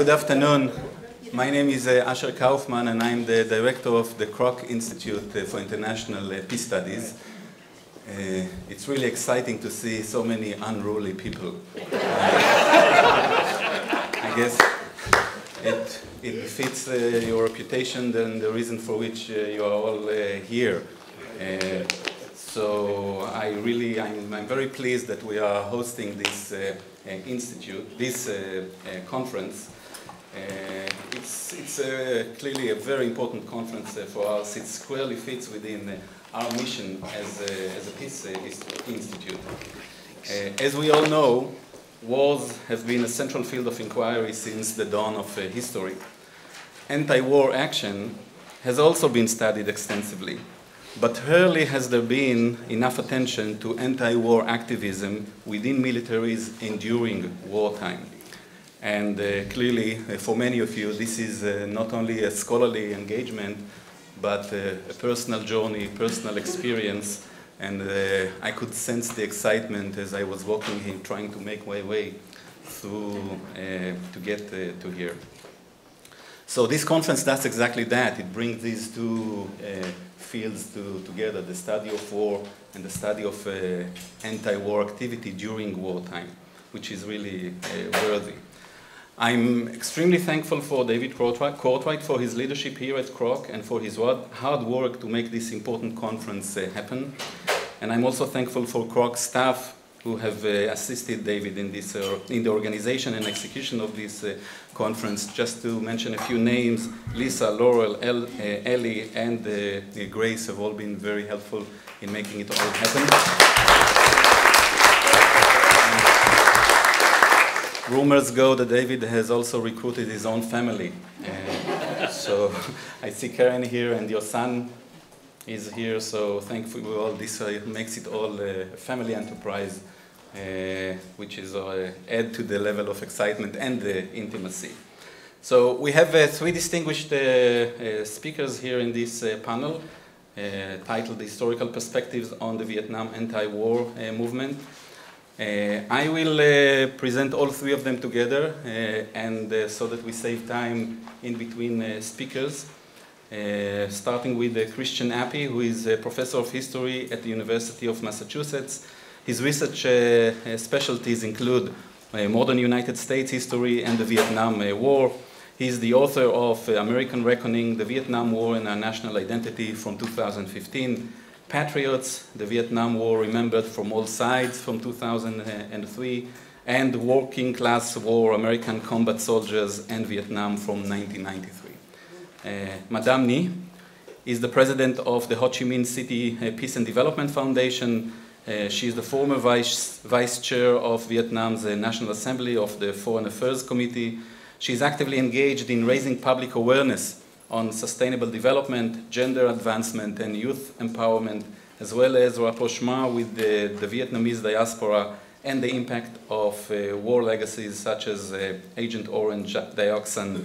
Good afternoon. My name is uh, Asher Kaufman, and I'm the director of the Kroc Institute uh, for International uh, Peace Studies. Uh, it's really exciting to see so many unruly people. Uh, I guess it, it fits uh, your reputation and the reason for which you are all here. so I really, I'm, I'm, very pleased that we are hosting this institute, this conference. Uh, it's it's uh, clearly a very important conference uh, for us. It squarely fits within our mission as a, as a peace institute. as we all know, wars have been a central field of inquiry since the dawn of history. Anti-war action has also been studied extensively. But rarely has there been enough attention to anti-war activism within militaries enduring wartime. And uh, clearly, uh, for many of you, this is uh, not only a scholarly engagement, but uh, a personal journey, personal experience. And uh, I could sense the excitement as I was walking here, trying to make my way through uh, to get to here. So this conference does exactly that. It brings these two fields to, together, the study of war and the study of anti-war activity during wartime, which is really worthy. I'm extremely thankful for David Courtwright for his leadership here at Kroc and for his hard work to make this important conference uh, happen. And I'm also thankful for Kroc staff who have uh, assisted David in, this, uh, in the organization and execution of this uh, conference. Just to mention a few names, Lisa, Laurel, El, uh, Ellie, and uh, Grace have all been very helpful in making it all happen. Rumors go that David has also recruited his own family. So I see Karen here and your son is here, so thankfully all this uh, makes it all a family enterprise, uh, which is uh, add to the level of excitement and the intimacy. So we have uh, three distinguished uh, speakers here in this panel, titled Historical Perspectives on the Vietnam Anti-War Movement. Uh, I will uh, present all three of them together, uh, and uh, so that we save time in between uh, speakers. Uh, starting with Christian Appy, who is a professor of history at the University of Massachusetts. His research specialties include modern United States history and the Vietnam War. He is the author of American Reckoning, the Vietnam War and Our National Identity from 2015, Patriots, the Vietnam War remembered from all sides from 2003, and Working Class War, American Combat Soldiers and Vietnam from 1993. Uh, Madame Ninh is the president of the Ho Chi Minh City uh, Peace and Development Foundation. Uh, she is the former vice, vice chair of Vietnam's uh, National Assembly of the Foreign Affairs Committee. She is actively engaged in raising public awareness on sustainable development, gender advancement, and youth empowerment, as well as rapprochement with the, the Vietnamese diaspora and the impact of uh, war legacies such as uh, Agent Orange dioxin,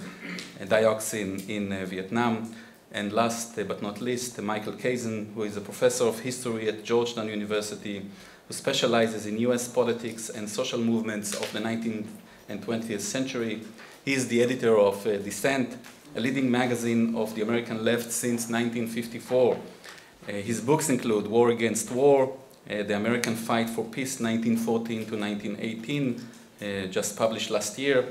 uh, dioxin in uh, Vietnam. And last but not least, Michael Kazin, who is a professor of history at Georgetown University, who specializes in US politics and social movements of the 19th and 20th century. He is the editor of uh, Dissent, a leading magazine of the American left since 1954. Uh, his books include War Against War, uh, The American Fight for Peace 1914 to 1918, uh, just published last year,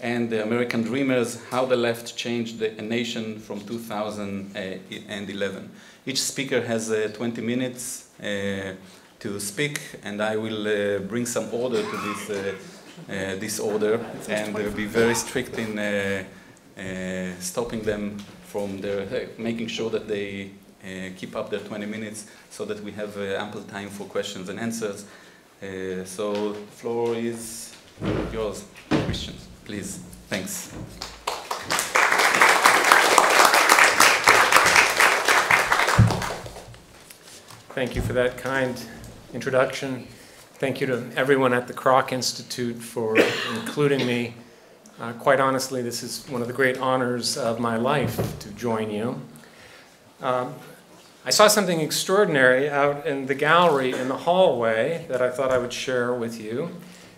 and The American Dreamers, How the Left Changed the, a Nation from 2011. Each speaker has uh, 20 minutes uh, to speak, and I will uh, bring some order to this, this order and be very strict in uh, stopping them from their, uh, making sure that they uh, keep up their 20 minutes so that we have ample time for questions and answers. so the floor is yours, Christian, please. Thanks. Thank you for that kind introduction. Thank you to everyone at the Kroc Institute for including me uh, quite honestly, this is one of the great honors of my life to join you. Um, I saw something extraordinary out in the gallery in the hallway that I thought I would share with you.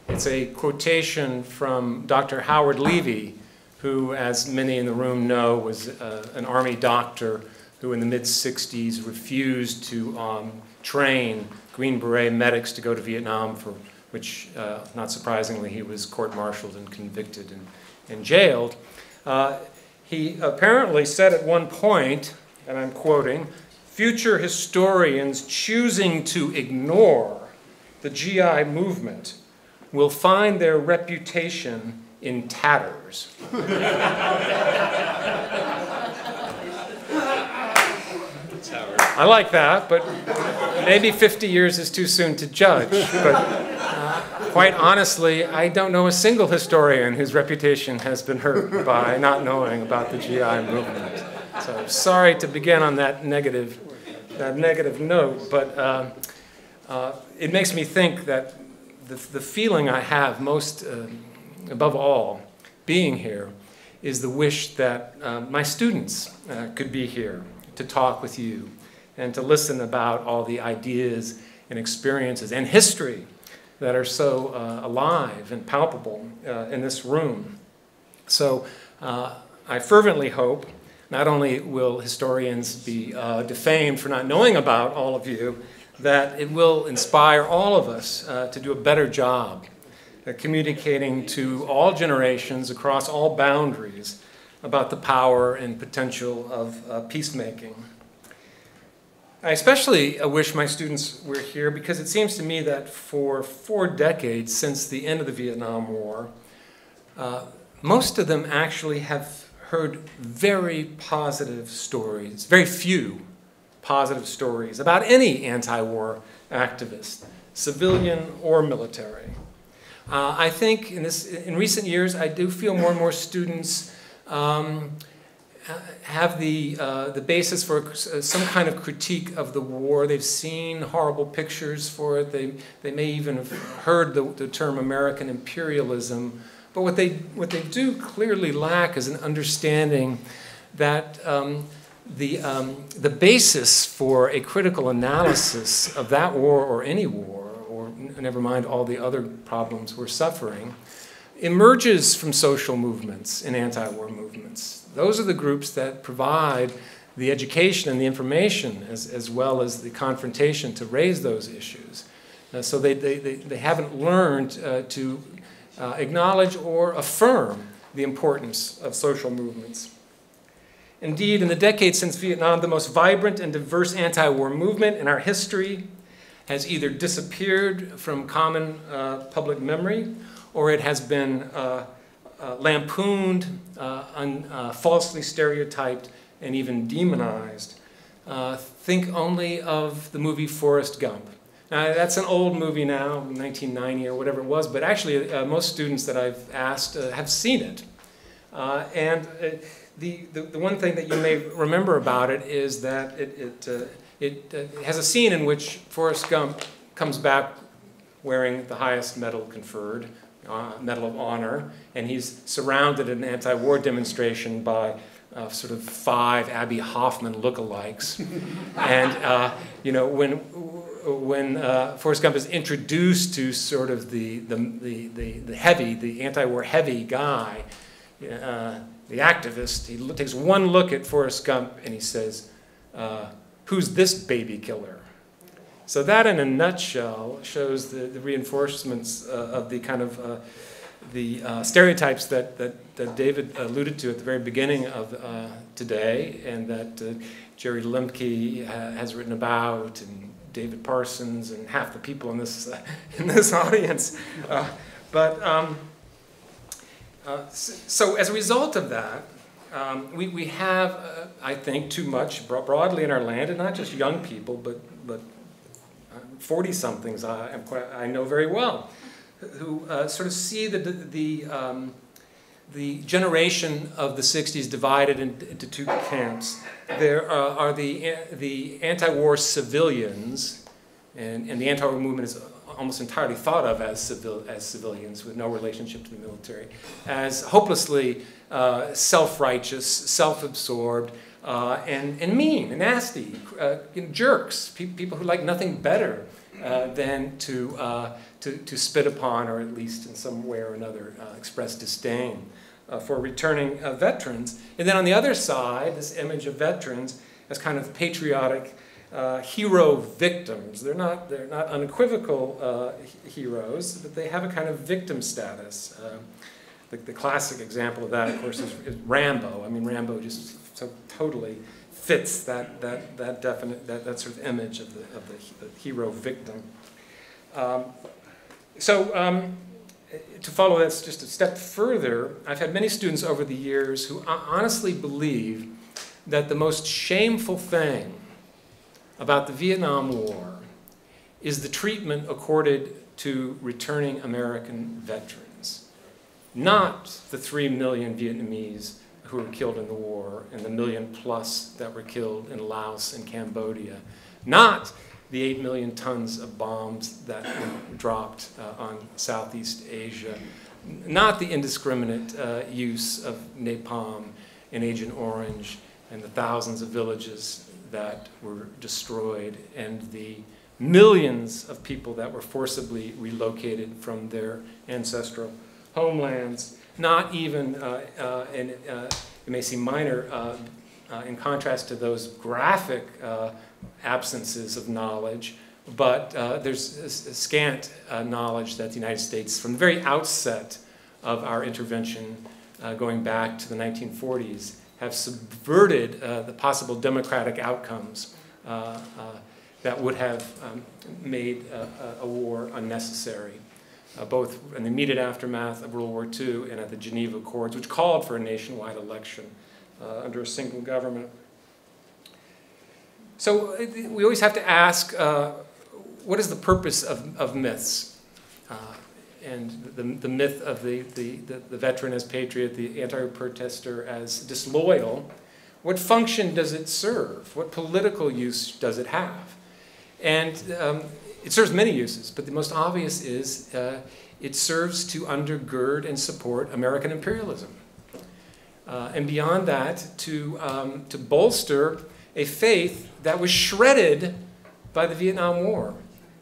It's a quotation from Dr. Howard Levy, who, as many in the room know, was uh, an Army doctor who in the mid 60s refused to um, train Green Beret medics to go to Vietnam, for which, uh, not surprisingly, he was court martialed and convicted and, and jailed. Uh, he apparently said at one point, and I'm quoting, future historians choosing to ignore the GI movement will find their reputation in tatters. I like that, but maybe 50 years is too soon to judge. But quite honestly, I don't know a single historian whose reputation has been hurt by not knowing about the GI movement. So sorry to begin on that negative, that negative note, but uh, uh, it makes me think that the, the feeling I have most, uh, above all, being here, is the wish that uh, my students uh, could be here to talk with you and to listen about all the ideas and experiences and history that are so uh, alive and palpable uh, in this room. So uh, I fervently hope not only will historians be uh, defamed for not knowing about all of you, that it will inspire all of us uh, to do a better job at communicating to all generations across all boundaries about the power and potential of uh, peacemaking. I especially uh, wish my students were here because it seems to me that for four decades since the end of the Vietnam War, uh, most of them actually have heard very positive stories, very few positive stories about any anti war activist, civilian or military. Uh, I think in, this, in recent years, I do feel more and more students um, have the, uh, the basis for uh, some kind of critique of the war. They've seen horrible pictures for it. They, they may even have heard the, the term American imperialism. But what they, what they do clearly lack is an understanding that um, the, um, the basis for a critical analysis of that war or any war, or never mind all the other problems we're suffering, emerges from social movements and anti war movements. Those are the groups that provide the education and the information as, as well as the confrontation to raise those issues. Uh, so they, they, they, they, haven't learned uh, to uh, acknowledge or affirm the importance of social movements. Indeed, in the decades since Vietnam, the most vibrant and diverse anti war movement in our history has either disappeared from common uh, public memory or it has been uh, uh, lampooned, uh, un, uh, falsely stereotyped, and even demonized. Uh, think only of the movie Forrest Gump. Now, that's an old movie now, 1990 or whatever it was, but actually, uh, most students that I've asked have seen it. and the, the, the, one thing that you may remember about it is that it, it, it has a scene in which Forrest Gump comes back wearing the highest medal conferred, uh, Medal of Honor, and he's surrounded in an anti-war demonstration by uh, sort of five Abbie Hoffman lookalikes. and, uh, you know, when, when uh, Forrest Gump is introduced to sort of the, the, the, the, heavy, the anti-war heavy guy, uh, the activist, he takes one look at Forrest Gump and he says, uh, who's this baby killer? So that, in a nutshell, shows the, the reinforcements uh, of the kind of uh, the uh, stereotypes that, that, that, David alluded to at the very beginning of uh, today, and that uh, Jerry Lembcke has written about, and David Parsons, and half the people in this uh, in this audience. but um, so, as a result of that, um, we, we have, I think, too much broadly in our land, and not just young people, but but 40 somethings I, I, know very well, who uh, sort of see the, the, um, the generation of the 60s divided into two camps. There uh, are the, the anti war civilians, and, and the anti war movement is almost entirely thought of as, civil, as civilians with no relationship to the military, as hopelessly uh, self righteous, self absorbed, uh, and, and mean and nasty, uh, jerks, pe people who like nothing better uh, than to, uh, to, to spit upon or at least in some way or another uh, express disdain uh, for returning veterans. And then on the other side, this image of veterans as kind of patriotic hero victims. They're not, they're not unequivocal heroes, but they have a kind of victim status. The, the, classic example of that, of course, is, is, Rambo. I mean, Rambo just so totally fits that, that, that definite, that, that sort of image of the, of the, hero victim. Um, so um, to follow this just a step further, I've had many students over the years who honestly believe that the most shameful thing about the Vietnam War is the treatment accorded to returning American veterans, not the three million Vietnamese who were killed in the war and the million plus that were killed in Laos and Cambodia, not the 8 million tons of bombs that were dropped uh, on Southeast Asia, not the indiscriminate uh, use of napalm and Agent Orange and the thousands of villages that were destroyed and the millions of people that were forcibly relocated from their ancestral homelands, not even, uh, uh, and uh, it may seem minor, uh, uh, in contrast to those graphic absences of knowledge, but there's a, a scant knowledge that the United States, from the very outset of our intervention, going back to the 1940s, have subverted the possible democratic outcomes that would have um, made a war unnecessary. Uh, both in the immediate aftermath of World War II and at the Geneva Accords, which called for a nationwide election uh, under a single government. So we always have to ask, uh, what is the purpose of, of myths? and the, the myth of the, the, the, the veteran as patriot, the anti-protester as disloyal, what function does it serve? What political use does it have? And um, it serves many uses, but the most obvious is uh, it serves to undergird and support American imperialism. Uh, and beyond that, to, um, to bolster a faith that was shredded by the Vietnam War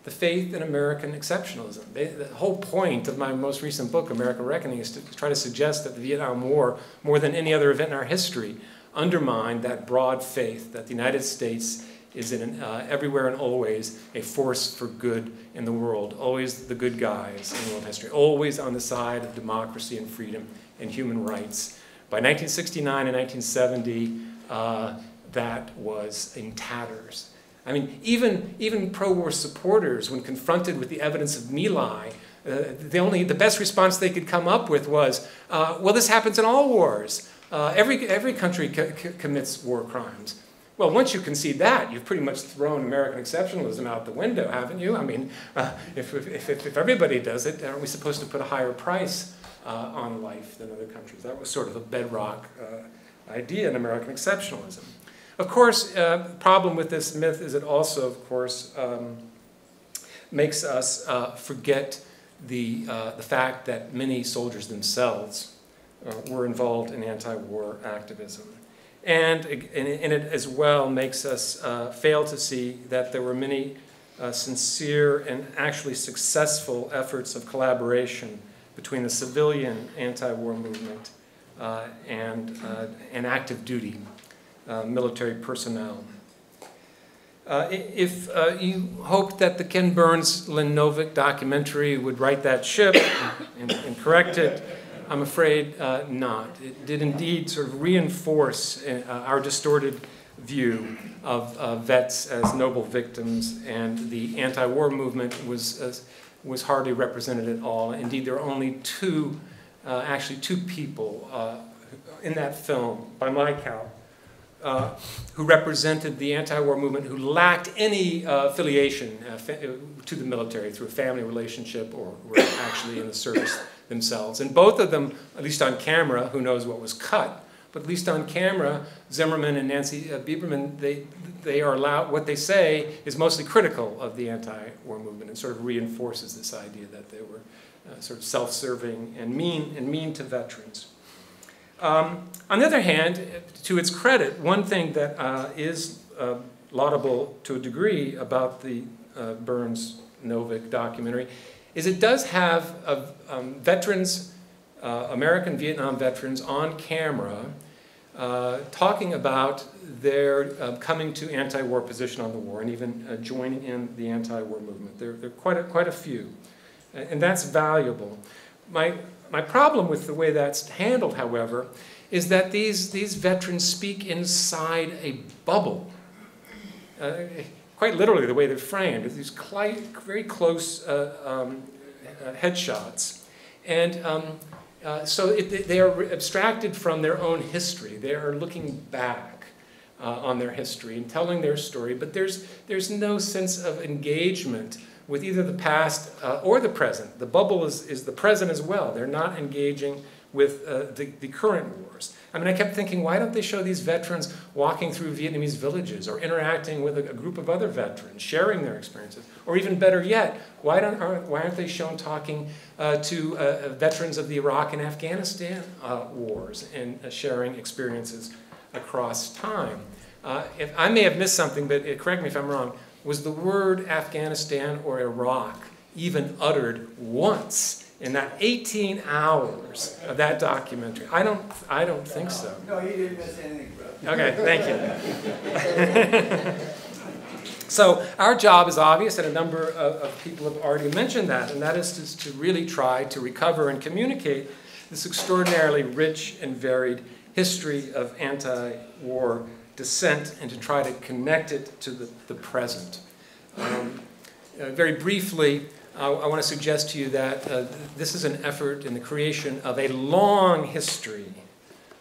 the faith in American exceptionalism. They, the whole point of my most recent book, American Reckoning, is to try to suggest that the Vietnam War, more than any other event in our history, undermined that broad faith that the United States is in uh, everywhere and always a force for good in the world, always the good guys in world history, always on the side of democracy and freedom and human rights. By 1969 and 1970, uh, that was in tatters. I mean, even, even pro-war supporters, when confronted with the evidence of My Lai, uh, the only the best response they could come up with was, uh, "Well, this happens in all wars. Uh, every every country commits war crimes." Well, once you concede that, you've pretty much thrown American exceptionalism out the window, haven't you? I mean, uh, if, if, if, if, everybody does it, aren't we supposed to put a higher price uh, on life than other countries? That was sort of a bedrock uh, idea in American exceptionalism. Of course, uh, the problem with this myth is it also, of course, um, makes us uh, forget the, uh, the fact that many soldiers themselves were involved in anti-war activism. And, and, it as well makes us uh, fail to see that there were many uh, sincere and actually successful efforts of collaboration between the civilian anti-war movement and, and active duty uh, military personnel. Uh, if uh, you hoped that the Ken Burns Lynn Novick documentary would right that ship and, and correct it, I'm afraid uh, not. It did indeed sort of reinforce uh, our distorted view of uh, vets as noble victims, and the anti-war movement was was hardly represented at all. Indeed, there are only two, actually two people in that film, by my count, uh, who represented the anti-war movement who lacked any uh, affiliation uh, uh, to the military through a family relationship or were actually in the service themselves. And both of them, at least on camera, who knows what was cut, but at least on camera, Zimmerman and Nancy uh, Biberman, they, they are allowed, what they say is mostly critical of the anti-war movement and sort of reinforces this idea that they were sort of self-serving and mean, and mean to veterans. Um, on the other hand, to its credit, one thing that uh, is uh, laudable to a degree about the uh, Burns Novick documentary is it does have a um, veterans uh, American Vietnam veterans on camera uh, talking about their uh, coming to anti-war position on the war and even joining in the anti-war movement. There, there are quite a, quite a few, and that's valuable. My, my problem with the way that's handled, however, is that these, these veterans speak inside a bubble. Uh, quite literally, the way they're framed, these very close uh, um, uh, headshots. And um, uh, so it, they are abstracted from their own history. They are looking back uh, on their history and telling their story, but there's, there's no sense of engagement with either the past uh, or the present. The bubble is, is the present as well. They're not engaging with uh, the, the current wars. I mean, I kept thinking, why don't they show these veterans walking through Vietnamese villages or interacting with a, a group of other veterans, sharing their experiences? Or even better yet, why, don't, why aren't they shown talking uh, to uh, veterans of the Iraq and Afghanistan uh, wars and uh, sharing experiences across time? Uh, if, I may have missed something, but correct me if I'm wrong. Was the word Afghanistan or Iraq even uttered once in that 18 hours of that documentary? I don't, I don't think so. No, you didn't miss anything, bro. Okay, thank you. so our job is obvious, and a number of, of, people have already mentioned that, and that is to, to really try to recover and communicate this extraordinarily rich and varied history of anti-war dissent and to try to connect it to the, the present. Um, uh, very briefly, I, I want to suggest to you that uh, this is an effort in the creation of a long history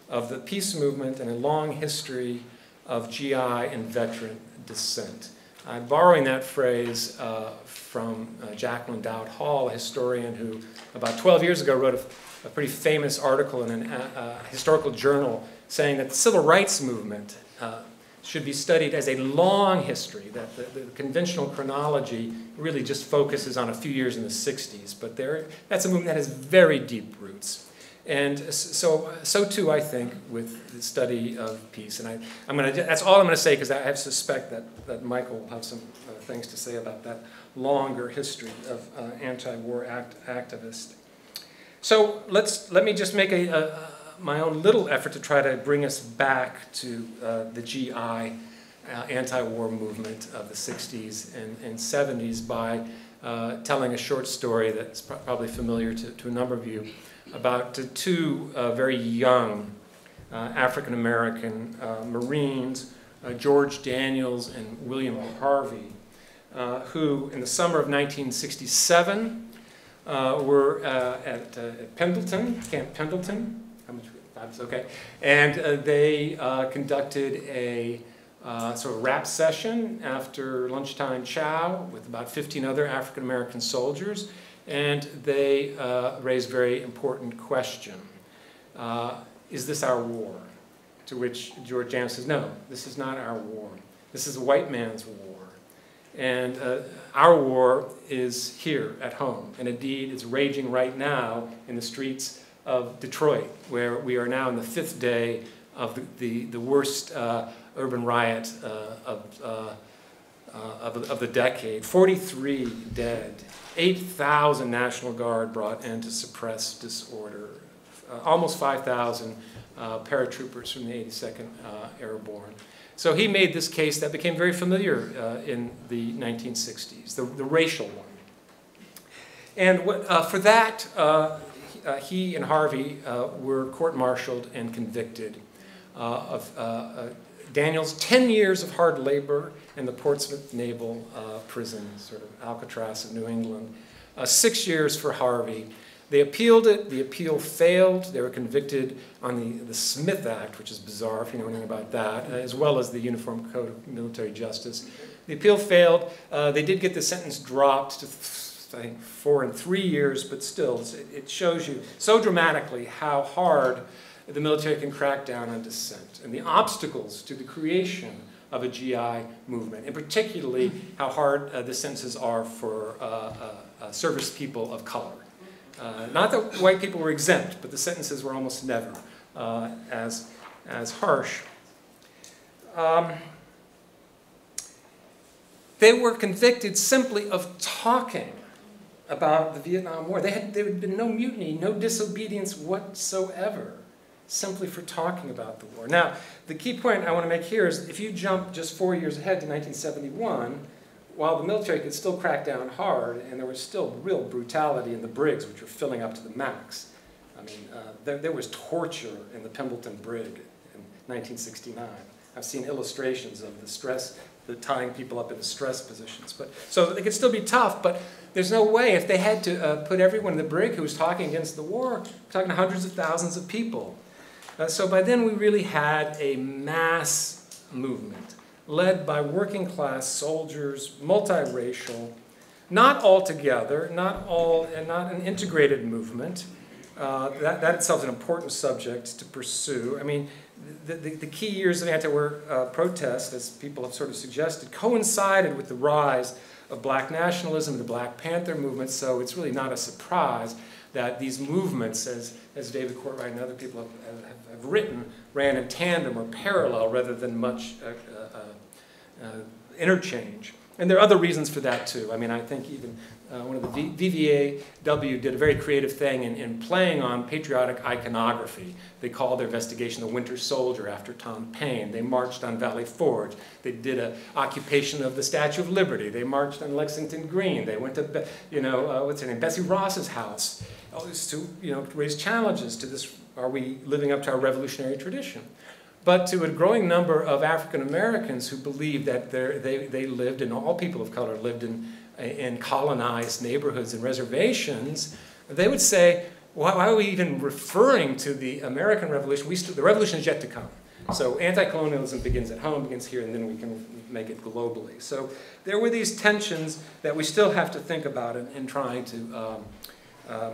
of the peace movement and a long history of GI and veteran dissent. I'm borrowing that phrase uh, from uh, Jacqueline Dowd Hall, a historian who about 12 years ago wrote a, a pretty famous article in a uh, uh, historical journal saying that the civil rights movement uh, should be studied as a long history, that the, the, conventional chronology really just focuses on a few years in the 60s, but there, that's a movement that has very deep roots. And so, so too, I think, with the study of peace. And I, I'm gonna, that's all I'm going to say because I have suspect that, that Michael will have some uh, things to say about that longer history of uh, anti-war act, activists. So let's, let me just make a, a my own little effort to try to bring us back to uh, the GI uh, anti-war movement of the 60s and, and 70s by uh, telling a short story that's pro probably familiar to, to, a number of you about two uh, very young uh, African-American uh, Marines, George Daniels and William Harvey, who in the summer of 1967 were at, at Pendleton, Camp Pendleton, that's okay. And uh, they uh, conducted a uh, sort of rap session after lunchtime chow with about 15 other African American soldiers, and they uh, raised very important question. Uh, is this our war? To which George James says, no, this is not our war. This is a white man's war. And uh, our war is here at home, and indeed it's raging right now in the streets of Detroit, where we are now in the fifth day of the, the, the worst uh, urban riot uh, of, uh, uh of, of, the decade. 43 dead, 8,000 National Guard brought in to suppress disorder, uh, almost 5,000 uh, paratroopers from the 82nd Airborne. So he made this case that became very familiar in the 1960s, the, the racial one. And what, for that, uh, he and Harvey uh, were court-martialed and convicted uh, of uh, uh, Daniel's 10 years of hard labor in the Portsmouth Naval Prison, sort of Alcatraz of New England, six years for Harvey. They appealed it. The appeal failed. They were convicted on the, the Smith Act, which is bizarre if you know anything about that, as well as the Uniform Code of Military Justice. The appeal failed. Uh, they did get the sentence dropped to I think, four and three years, but still, it shows you so dramatically how hard the military can crack down on dissent and the obstacles to the creation of a GI movement, and particularly how hard uh, the sentences are for uh, uh, uh, service people of color. Uh, not that white people were exempt, but the sentences were almost never uh, as, as harsh. Um, they were convicted simply of talking about the Vietnam War. They had, there had been no mutiny, no disobedience whatsoever, simply for talking about the war. Now, the key point I want to make here is if you jump just four years ahead to 1971, while the military could still crack down hard, and there was still real brutality in the brigs, which were filling up to the max. I mean, uh, there, there was torture in the Pendleton brig in 1969. I've seen illustrations of the stress, the tying people up in the stress positions. But so it could still be tough, but there's no way if they had to uh, put everyone in the brig who was talking against the war, talking to hundreds of thousands of people. Uh, so by then we really had a mass movement led by working class soldiers, multiracial, not all together, not all, and not an integrated movement. Uh, that, that itself is an important subject to pursue. I mean, the, the, the key years of anti-war uh, protest, as people have sort of suggested, coincided with the rise of black nationalism, the Black Panther movement, so it's really not a surprise that these movements, as, as David Courtwright and other people have, have, have written, ran in tandem or parallel rather than much uh, uh, uh, interchange. And there are other reasons for that too. I mean, I think even uh, one of the v VVAW did a very creative thing in, in playing on patriotic iconography. They called their investigation the Winter Soldier after Tom Paine. They marched on Valley Forge. They did an occupation of the Statue of Liberty. They marched on Lexington Green. They went to, you know, uh, what's her name, Betsy Ross's house, to, you know, raise challenges to this, are we living up to our revolutionary tradition? But to a growing number of African Americans who believed that they, they lived, and all people of color lived in in colonized neighborhoods and reservations, they would say, why, why are we even referring to the American Revolution? We the revolution is yet to come. So anti-colonialism begins at home, begins here, and then we can make it globally. So there were these tensions that we still have to think about in, in trying to, um, um,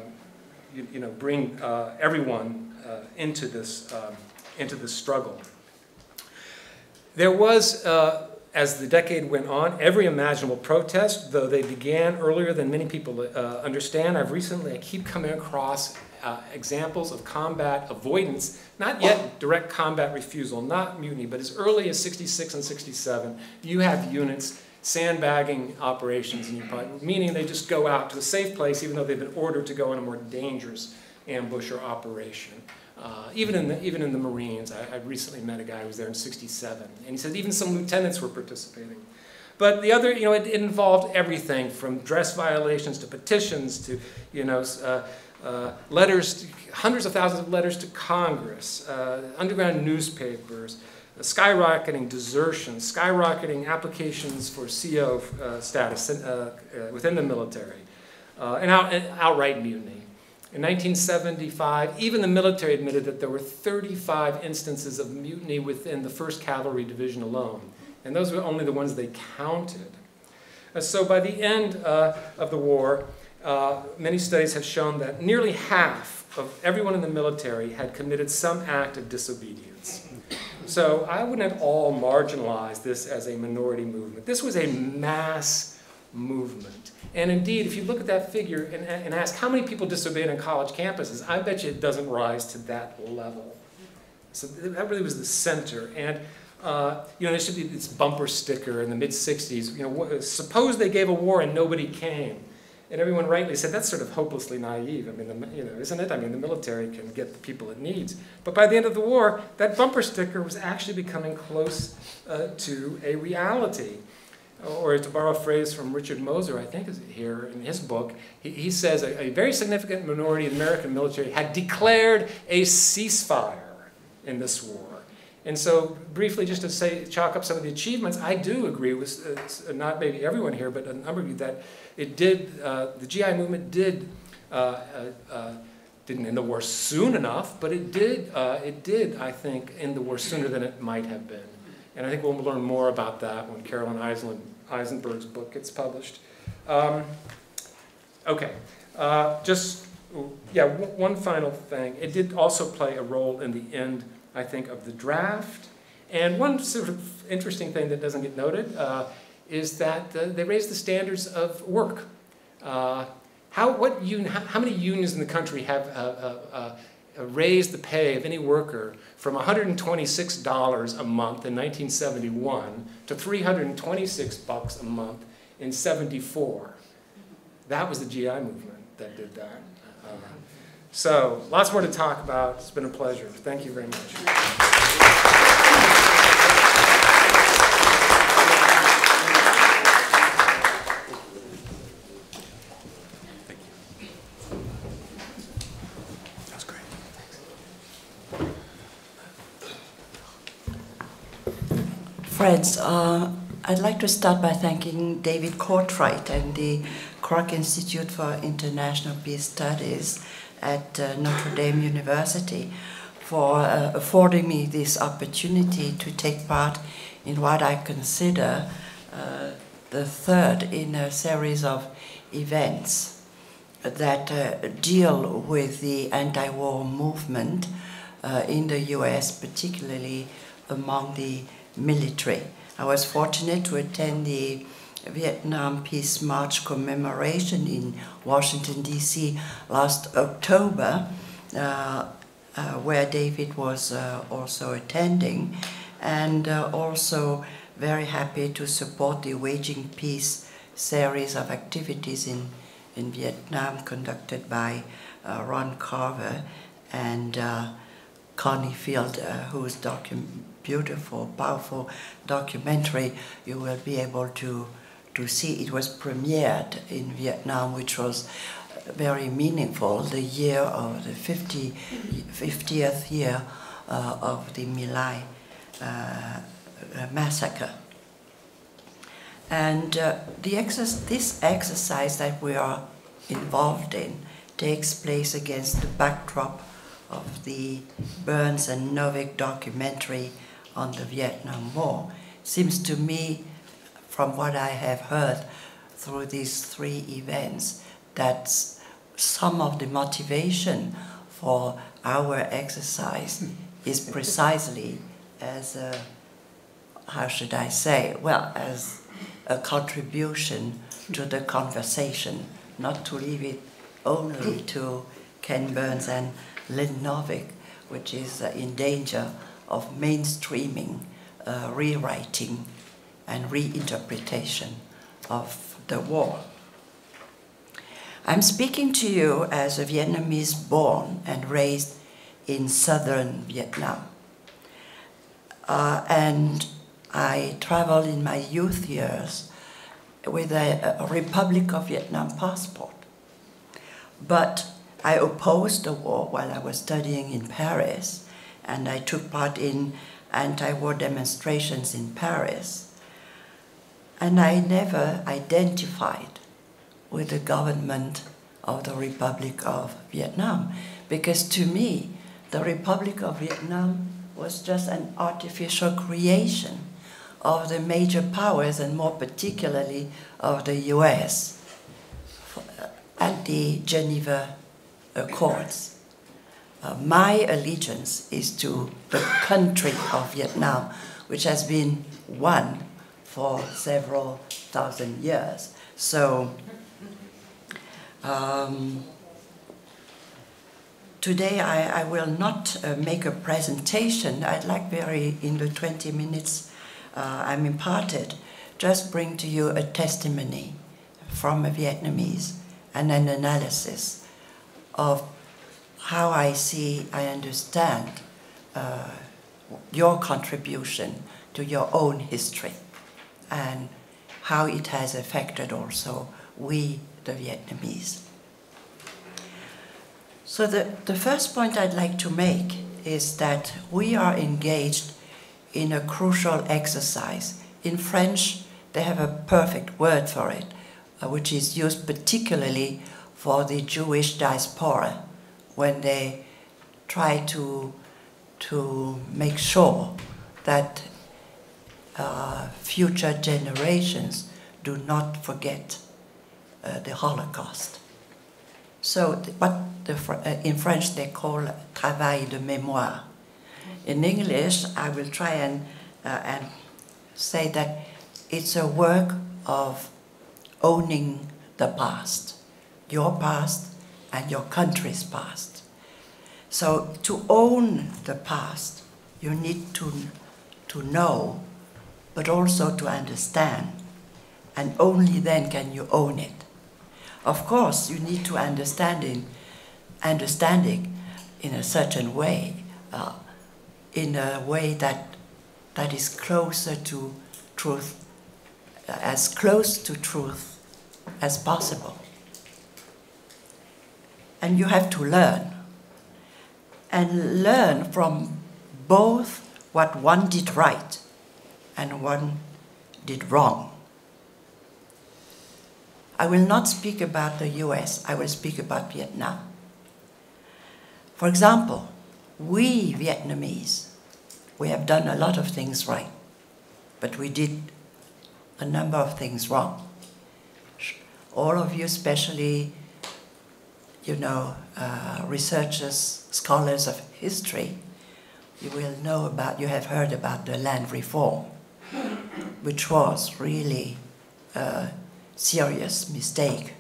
you, you, know, bring uh, everyone uh, into this um, into this struggle. There was uh, as the decade went on, every imaginable protest, though they began earlier than many people uh, understand. I've recently, I keep coming across uh, examples of combat avoidance, not yet direct combat refusal, not mutiny, but as early as 66 and 67, you have units sandbagging operations, in meaning they just go out to a safe place even though they've been ordered to go on a more dangerous ambush or operation. Uh, even, in the, even in the Marines, I, I, recently met a guy who was there in 67, and he said even some lieutenants were participating. But the other, you know, it, involved everything from dress violations to petitions to, you know, uh, uh, letters, to, hundreds of thousands of letters to Congress, uh, underground newspapers, uh, skyrocketing desertion, skyrocketing applications for CO uh, status within the military, and, out, and outright mutiny. In 1975, even the military admitted that there were 35 instances of mutiny within the 1st Cavalry Division alone. And those were only the ones they counted. Uh, so by the end uh, of the war, uh, many studies have shown that nearly half of everyone in the military had committed some act of disobedience. So I wouldn't at all marginalize this as a minority movement. This was a mass movement. And indeed, if you look at that figure and, and ask how many people disobeyed on college campuses, I bet you it doesn't rise to that level. So that really was the center. And uh, you know, there should be this bumper sticker in the mid 60s. You know, suppose they gave a war and nobody came. And everyone rightly said that's sort of hopelessly naive. I mean, the, you know, isn't it? I mean, the military can get the people it needs. But by the end of the war, that bumper sticker was actually becoming close uh, to a reality or to borrow a phrase from Richard Moser, I think is here in his book, he, he says a, a, very significant minority of the American military had declared a ceasefire in this war. And so, briefly, just to say, chalk up some of the achievements, I do agree with uh, not maybe everyone here, but a number of you that it did. Uh, the GI movement did uh, uh, uh, didn't end the war soon enough, but it did. Uh, it did, I think, end the war sooner than it might have been. And I think we'll learn more about that when Carolyn Eisenberg's book gets published. Um, okay, uh, just, yeah, one final thing. It did also play a role in the end, I think, of the draft. And one sort of interesting thing that doesn't get noted uh, is that uh, they raised the standards of work. Uh, how, what un how many unions in the country have uh, uh, raised the pay of any worker from $126 a month in 1971 to 326 bucks a month in 74. that was the GI movement that did that. Uh, so lots more to talk about. It's been a pleasure. Thank you very much. Friends, uh, I'd like to start by thanking David Courtwright and the Kroc Institute for International Peace Studies at uh, Notre Dame University for uh, affording me this opportunity to take part in what I consider uh, the third in a series of events that uh, deal with the anti war movement uh, in the US, particularly among the military. I was fortunate to attend the Vietnam Peace March commemoration in Washington, D.C. last October, uh, uh, where David was uh, also attending, and uh, also very happy to support the Waging Peace series of activities in, in Vietnam conducted by uh, Ron Carver and uh, Connie Field, whose docu- beautiful, powerful documentary you will be able to, to see. It was premiered in Vietnam, which was very meaningful, the year of the 50, 50th year uh, of the My Lai uh, massacre. And uh, the exercise, this exercise that we are involved in takes place against the backdrop of the Burns and Novick documentary on the Vietnam War. Seems to me, from what I have heard through these three events, that some of the motivation for our exercise is precisely as a, how should I say, well, as a contribution to the conversation, not to leave it only to Ken Burns and Lynn Novick, which is in danger of mainstreaming, uh, rewriting, and reinterpretation of the war. I'm speaking to you as a Vietnamese born and raised in southern Vietnam. Uh, and I traveled in my youth years with a, a Republic of Vietnam passport. But I opposed the war while I was studying in Paris, and I took part in anti war demonstrations in Paris. And I never identified with the government of the Republic of Vietnam, because to me, the Republic of Vietnam was just an artificial creation of the major powers, and more particularly of the US uh, at the Geneva Accords. Uh, my allegiance is to the country of Vietnam, which has been one for several thousand years. So, um, today I, I, will not uh, make a presentation. I'd like very, in the 20 minutes uh, I'm imparted, just bring to you a testimony from a Vietnamese and an analysis of how I see, I understand uh, your contribution to your own history and how it has affected also we, the Vietnamese. So, the, the first point I'd like to make is that we are engaged in a crucial exercise. In French, they have a perfect word for it, uh, which is used particularly for the Jewish diaspora when they try to, to make sure that uh, future generations do not forget uh, the Holocaust. So, what the, uh, in French they call travail de mémoire. In English, I will try and, uh, and say that it's a work of owning the past, your past and your country's past. So to own the past, you need to, to know, but also to understand, and only then can you own it. Of course, you need to understand in, understanding in a certain way, uh, in a way that that is closer to truth, as close to truth as possible. And you have to learn. And learn from both what one did right and one did wrong. I will not speak about the US, I will speak about Vietnam. For example, we Vietnamese, we have done a lot of things right, but we did a number of things wrong. All of you, especially, you know, uh, researchers, scholars of history, you will know about, you have heard about the land reform, which was really a serious mistake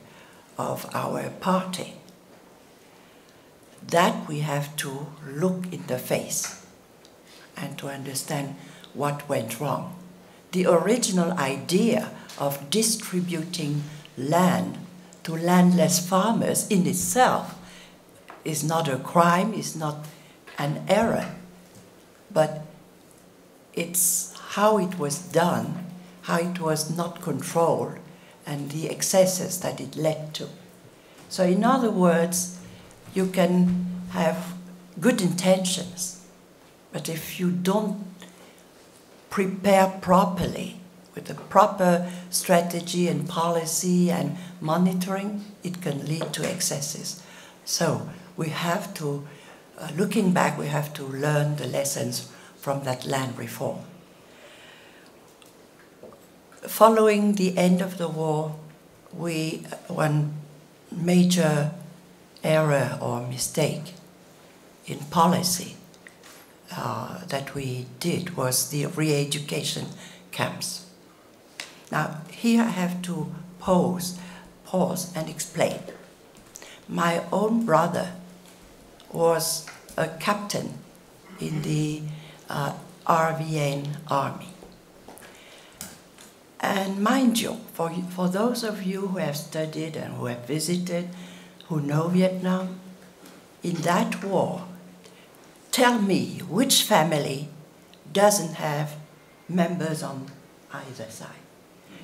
of our party. That we have to look in the face and to understand what went wrong. The original idea of distributing land to landless farmers in itself is not a crime, is not an error but it's how it was done, how it was not controlled, and the excesses that it led to. So, in other words, you can have good intentions, but if you don't prepare properly with a proper strategy and policy and monitoring, it can lead to excesses. So, we have to uh, looking back, we have to learn the lessons from that land reform. Following the end of the war, we one major error or mistake in policy uh, that we did was the re-education camps. Now, here I have to pause, pause and explain. My own brother was a captain in the uh, RVN army. And mind you, for, for those of you who have studied and who have visited, who know Vietnam, in that war, tell me which family doesn't have members on either side.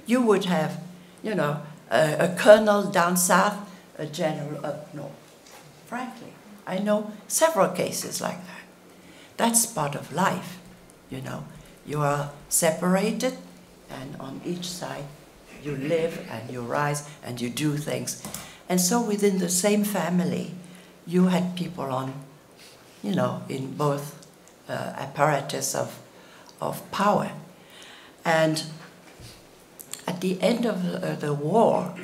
You would have, you know, a, a colonel down south, a general up north, frankly. I know several cases like that. That's part of life, you know. You are separated, and on each side you live and you rise and you do things. And so within the same family, you had people on, you know, in both uh, apparatus of, of power. And at the end of the, uh, the war,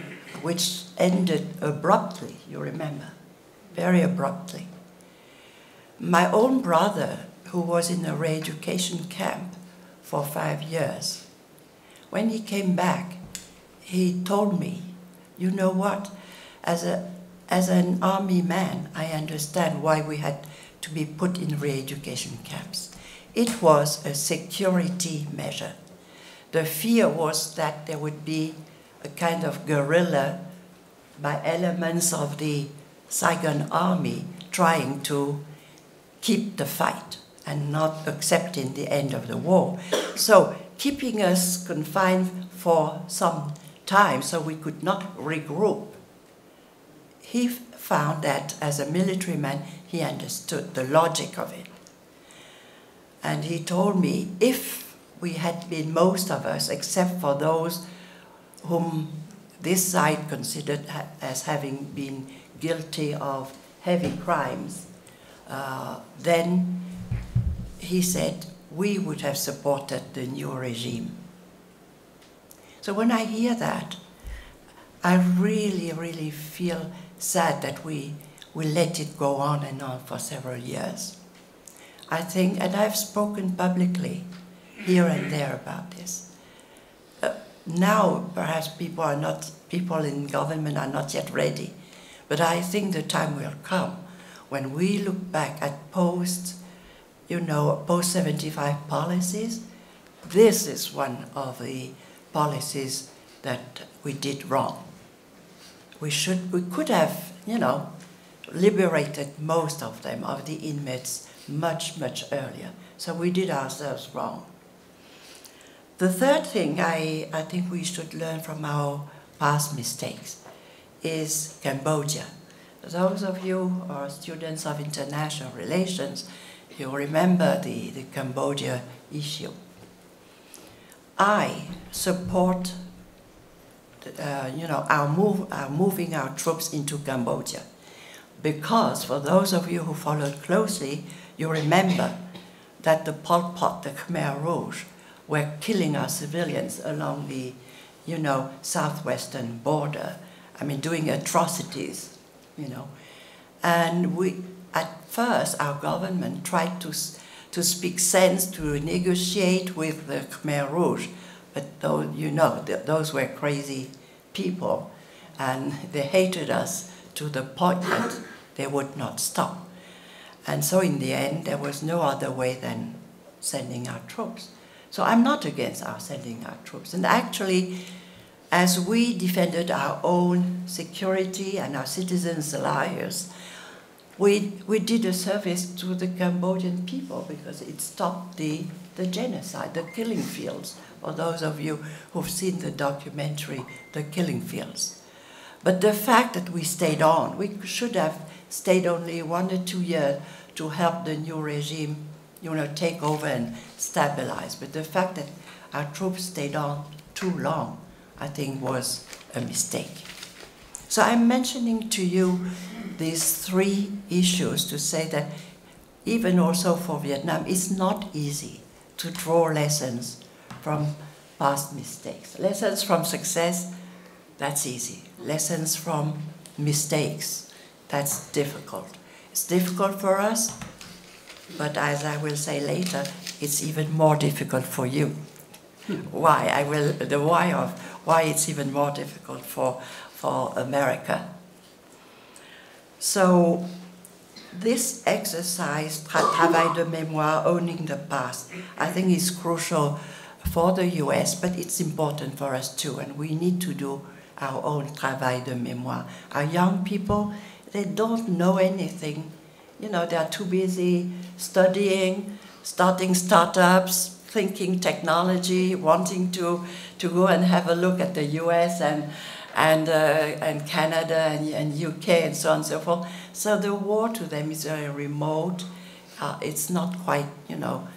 which ended abruptly, you remember, very abruptly. My own brother, who was in a re-education camp for five years, when he came back, he told me, you know what, as, a, as an army man, I understand why we had to be put in re-education camps. It was a security measure. The fear was that there would be a kind of guerrilla by elements of the Saigon army trying to keep the fight and not accepting the end of the war. So keeping us confined for some time so we could not regroup. He found that as a military man, he understood the logic of it. And he told me if we had been most of us, except for those whom this side considered as having been guilty of heavy crimes, uh, then he said we would have supported the new regime. So when I hear that, I really, really feel sad that we, we let it go on and on for several years. I think, and I've spoken publicly here and there about this. Uh, now, perhaps people are not, people in government are not yet ready but I think the time will come when we look back at post, you know, post 75 policies. This is one of the policies that we did wrong. we should, we could have, you know, liberated most of them, of the inmates, much, much earlier. So we did ourselves wrong. The third thing I, I think we should learn from our past mistakes is Cambodia. Those of you who are students of international relations, you remember the, the Cambodia issue. I support, uh, you know, our, move, our moving our troops into Cambodia because for those of you who followed closely, you remember that the Pol Pot, the Khmer Rouge, were killing our civilians along the, you know, southwestern border. I mean, doing atrocities, you know. And we, at first, our government tried to, to speak sense, to negotiate with the Khmer Rouge, but though, you know, those were crazy people, and they hated us to the point that they would not stop. And so in the end, there was no other way than sending our troops. So I'm not against our sending our troops. And actually, as we defended our own security and our citizens' lives, we, we did a service to the Cambodian people because it stopped the, the genocide, the killing fields, for those of you who've seen the documentary, The Killing Fields. But the fact that we stayed on, we should have stayed only one or two years to help the new regime, you know, take over and stabilize. But the fact that our troops stayed on too long, I think, was a mistake. So I'm mentioning to you these three issues to say that even also for Vietnam, it's not easy to draw lessons from past mistakes. Lessons from success, that's easy. Lessons from mistakes, that's difficult. It's difficult for us, but as I will say later, it's even more difficult for you. why? I will the why of why it's even more difficult for for America. So this exercise, travail de mémoire, owning the past, I think is crucial for the US, but it's important for us too, and we need to do our own travail de mémoire. Our young people, they don't know anything. You know, they're too busy studying, starting startups, thinking technology, wanting to, to go and have a look at the US and, and, uh, and Canada and, and UK and so on and so forth. So the war to them is very remote. Uh, it's not quite, you know,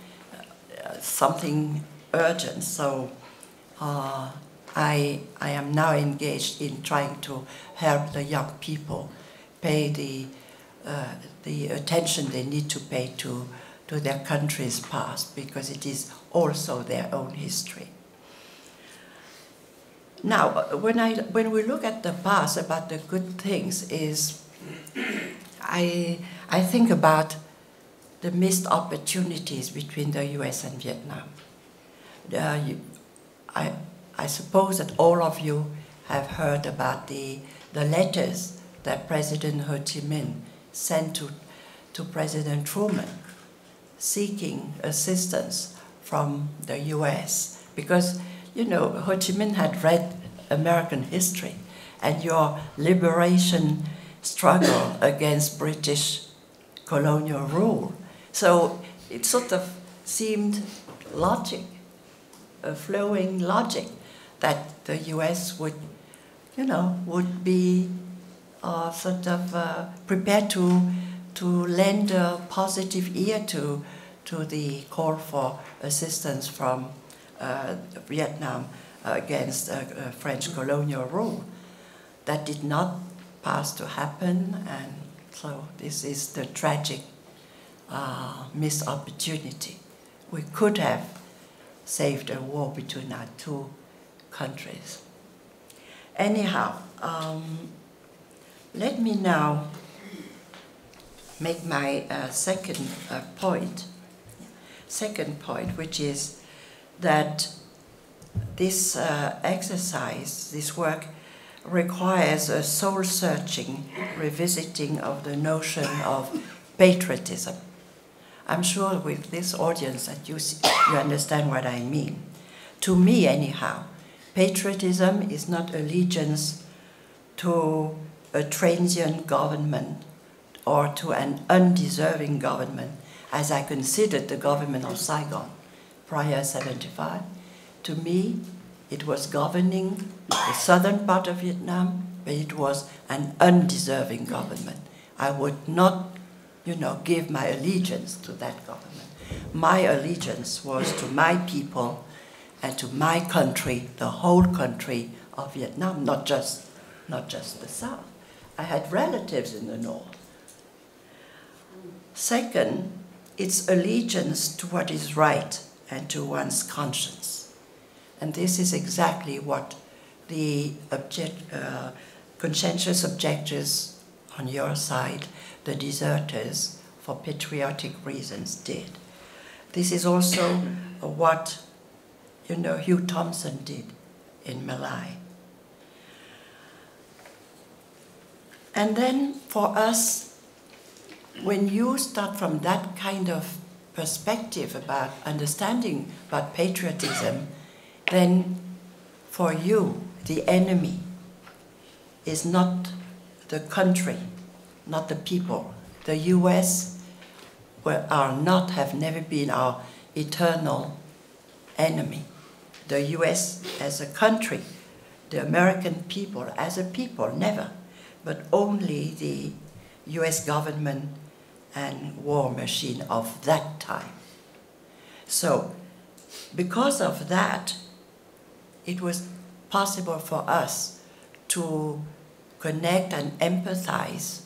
something urgent. So uh, I, I am now engaged in trying to help the young people pay the, uh, the attention they need to pay to, to their country's past because it is also their own history. Now, when, I, when we look at the past about the good things is I, I think about the missed opportunities between the US and Vietnam. Uh, you, I, I suppose that all of you have heard about the, the letters that President Ho Chi Minh sent to, to President Truman seeking assistance from the US. Because, you know, Ho Chi Minh had read American history and your liberation struggle against British colonial rule. So it sort of seemed logic, a flowing logic, that the US would, you know, would be uh, sort of uh, prepared to to lend a positive ear to to the call for assistance from uh, Vietnam against uh, uh, French colonial rule. That did not pass to happen, and so this is the tragic uh, missed opportunity. We could have saved a war between our two countries. Anyhow, um, let me now make my uh, second uh, point. Second point, which is that this uh, exercise, this work, requires a soul searching revisiting of the notion of patriotism. I'm sure with this audience that you, see, you understand what I mean. To me, anyhow, patriotism is not allegiance to a transient government or to an undeserving government, as I considered the government of Saigon prior 75. To me, it was governing the southern part of Vietnam, but it was an undeserving government. I would not, you know, give my allegiance to that government. My allegiance was to my people and to my country, the whole country of Vietnam, not just, not just the South. I had relatives in the North. Second, it's allegiance to what is right and to one's conscience. And this is exactly what the object, uh, conscientious objectors on your side, the deserters, for patriotic reasons did. This is also what, you know, Hugh Thompson did in My Lai. And then for us, when you start from that kind of perspective about understanding about patriotism, then for you, the enemy is not the country, not the people. The US were, are not, have never been our eternal enemy. The US as a country, the American people as a people, never, but only the US government and war machine of that time. So, because of that, it was possible for us to connect and empathize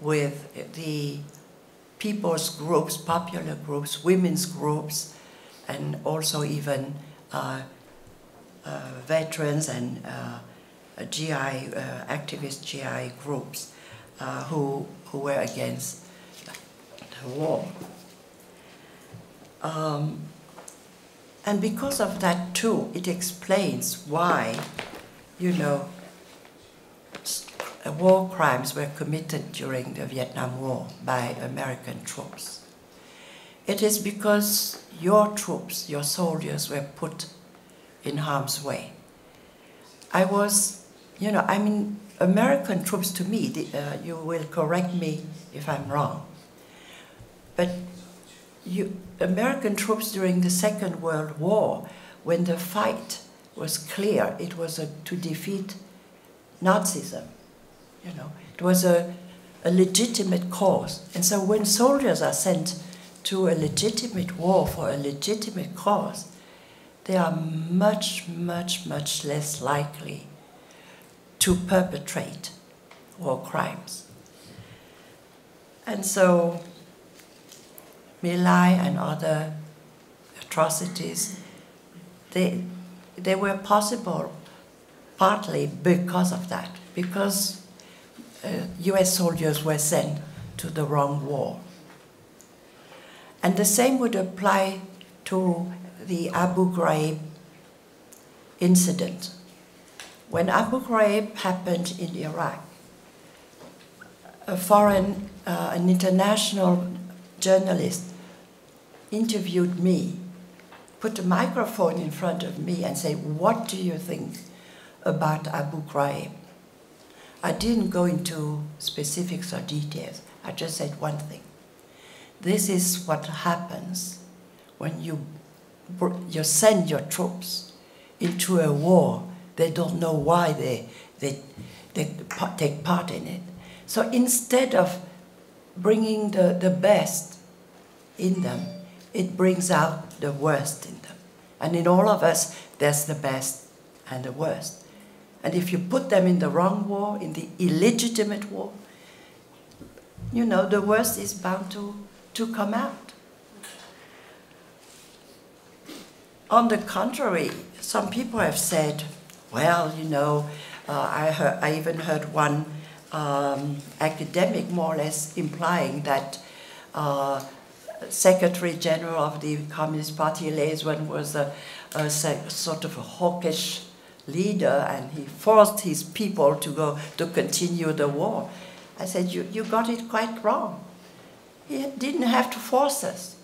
with the people's groups, popular groups, women's groups, and also even uh, uh, veterans and uh, GI, uh, activist GI groups uh, who, who were against the war. Um, and because of that too, it explains why, you know, war crimes were committed during the Vietnam War by American troops. It is because your troops, your soldiers were put in harm's way. I was, you know, I mean, American troops to me, the, uh, you will correct me if I'm wrong, but you, American troops during the Second World War, when the fight was clear, it was a, to defeat Nazism. You know, it was a, a legitimate cause. And so when soldiers are sent to a legitimate war for a legitimate cause, they are much, much, much less likely to perpetrate war crimes. And so My Lai and other atrocities, they, they were possible partly because of that, because uh, US soldiers were sent to the wrong war. And the same would apply to the Abu Ghraib incident. When Abu Ghraib happened in Iraq, a foreign, uh, an international journalist interviewed me, put a microphone in front of me and said, what do you think about Abu Ghraib? I didn't go into specifics or details. I just said one thing. This is what happens when you, you send your troops into a war. They don't know why they, they, they take part in it. So instead of bringing the, the best in them, it brings out the worst in them. And in all of us, there's the best and the worst. And if you put them in the wrong war, in the illegitimate war, you know, the worst is bound to, to come out. On the contrary, some people have said, well, you know, uh, I, heard, I even heard one um, academic more or less implying that uh, Secretary General of the Communist Party, Lê was a, a, sort of a hawkish leader and he forced his people to go to continue the war. I said, you, you got it quite wrong. He didn't have to force us.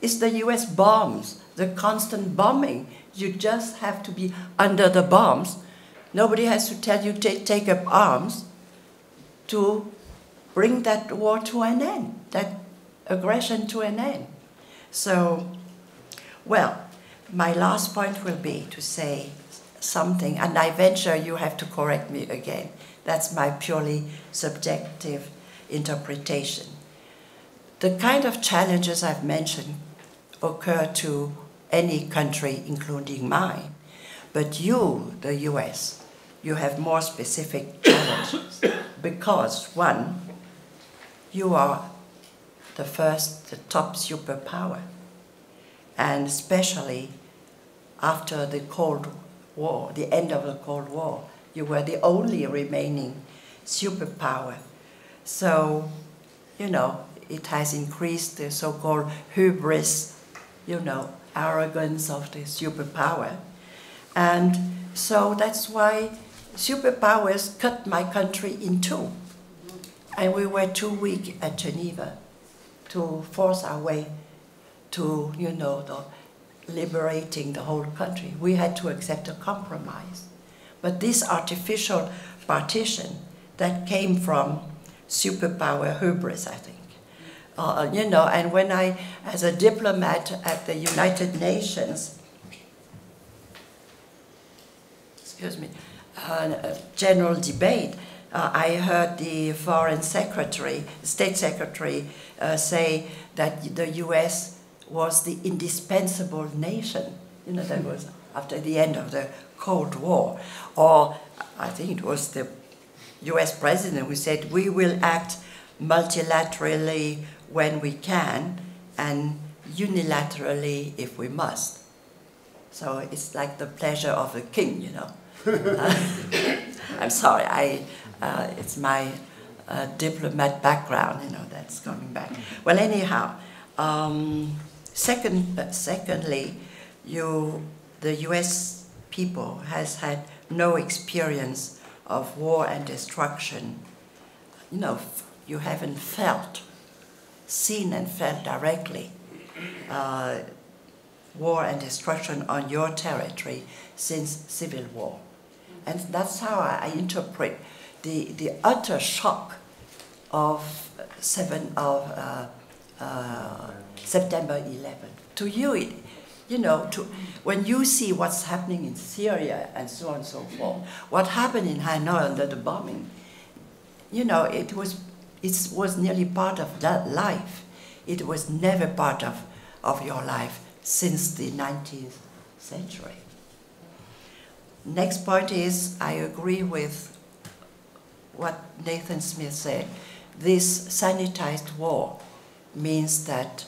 It's the US bombs, the constant bombing. You just have to be under the bombs Nobody has to tell you to take up arms to bring that war to an end, that aggression to an end. So, well, my last point will be to say something, and I venture you have to correct me again. That's my purely subjective interpretation. The kind of challenges I've mentioned occur to any country, including mine. But you, the US, you have more specific challenges because, one, you are the first, the top superpower. And especially after the Cold War, the end of the Cold War, you were the only remaining superpower. So, you know, it has increased the so-called hubris, you know, arrogance of the superpower. And so that's why superpowers cut my country in two. And we were too weak at Geneva to force our way to, you know, the liberating the whole country. We had to accept a compromise. But this artificial partition that came from superpower hubris, I think. Uh, you know, and when I, as a diplomat at the United Nations, excuse me, uh, general debate, uh, I heard the foreign secretary, state secretary, uh, say that the U.S. was the indispensable nation. You know, that was after the end of the Cold War. Or I think it was the US president who said, we will act multilaterally when we can and unilaterally if we must. So it's like the pleasure of a king, you know. uh, I'm sorry, I, uh, it's my uh, diplomat background, you know, that's coming back. Well, anyhow, um, second, uh, secondly, you, the US people has had no experience of war and destruction. You know, you haven't felt, seen and felt directly uh, war and destruction on your territory since civil war. And that's how I, interpret the, the utter shock of, seven, of uh, uh, September 11. To you, it, you know, to, when you see what's happening in Syria and so on and so forth, what happened in Hanoi under the bombing, you know, it was, it was nearly part of that life. It was never part of, of your life since the 19th century. Next point is, I agree with what Nathan Smith said. This sanitized war means that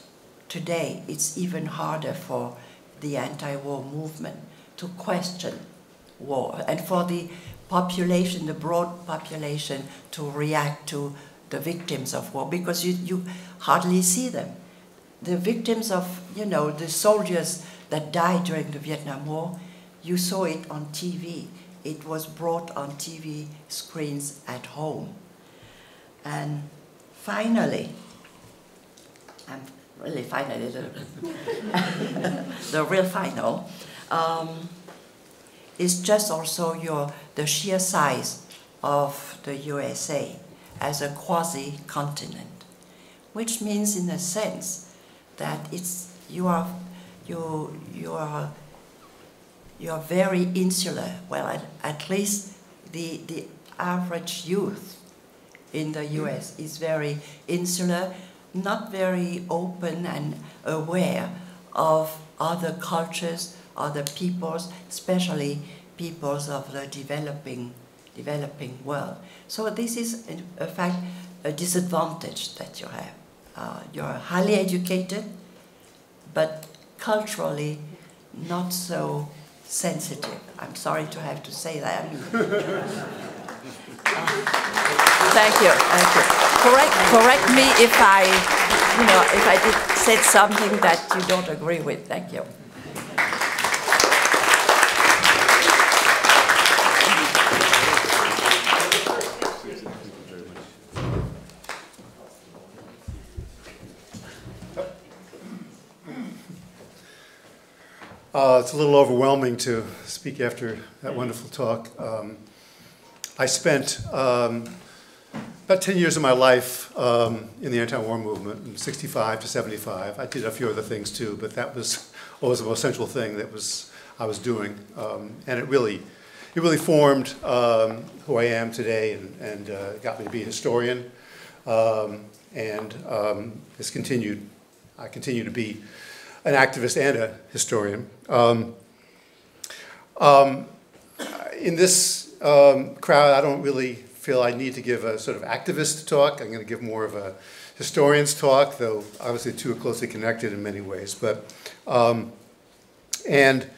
today it's even harder for the anti-war movement to question war and for the population, the broad population to react to the victims of war because you, you hardly see them. The victims of, you know, the soldiers that died during the Vietnam War, you saw it on TV. It was brought on TV screens at home. And finally, I'm really finally, the, the real final, um, is just also your, the sheer size of the USA as a quasi-continent, which means in a sense that it's, you are, you, you are, you are very insular. Well, at, at least the, the average youth in the mm-hmm. US is very insular, not very open and aware of other cultures, other peoples, especially peoples of the developing, developing world. So this is, in fact, a disadvantage that you have. Uh, you're highly educated, but culturally not so sensitive. I'm sorry to have to say that. Thank you. Thank you. Correct, correct me if I, you know, if I did said something that you don't agree with. Thank you. Uh, it's a little overwhelming to speak after that wonderful talk. Um, I spent um, about 10 years of my life um, in the anti-war movement, from 65 to 75. I did a few other things too, but that was always the most central thing that was I was doing, um, and it really, it really formed um, who I am today, and, and uh, got me to be a historian, um, and has continued. I continue to be an activist and a historian. Um, um, in this um, crowd, I don't really feel I need to give a sort of activist talk. I'm going to give more of a historian's talk, though obviously the two are closely connected in many ways. But um, and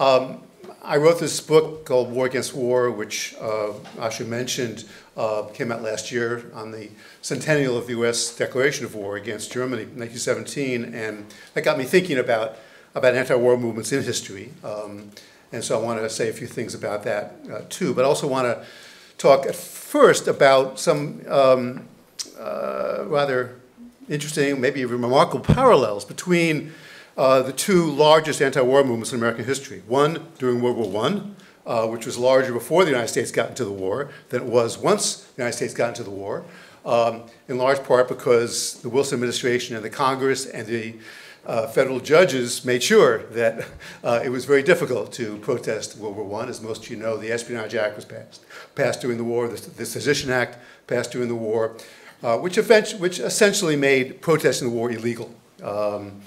um, I wrote this book called War Against War, which uh, Asher mentioned, uh, came out last year on the centennial of the U.S. declaration of war against Germany in 1917, and that got me thinking about, about anti-war movements in history. Um, and so I want to say a few things about that uh, too, but I also want to talk at first about some um, uh, rather interesting, maybe remarkable parallels between uh, the two largest anti-war movements in American history. One during World War I, uh, which was larger before the United States got into the war than it was once the United States got into the war, um, in large part because the Wilson administration and the Congress and the uh, federal judges made sure that uh, it was very difficult to protest World War I. As most of you know, the Espionage Act was passed, passed during the war, the, the Sedition Act passed during the war, uh, which, which, essentially made protesting the war illegal. Um,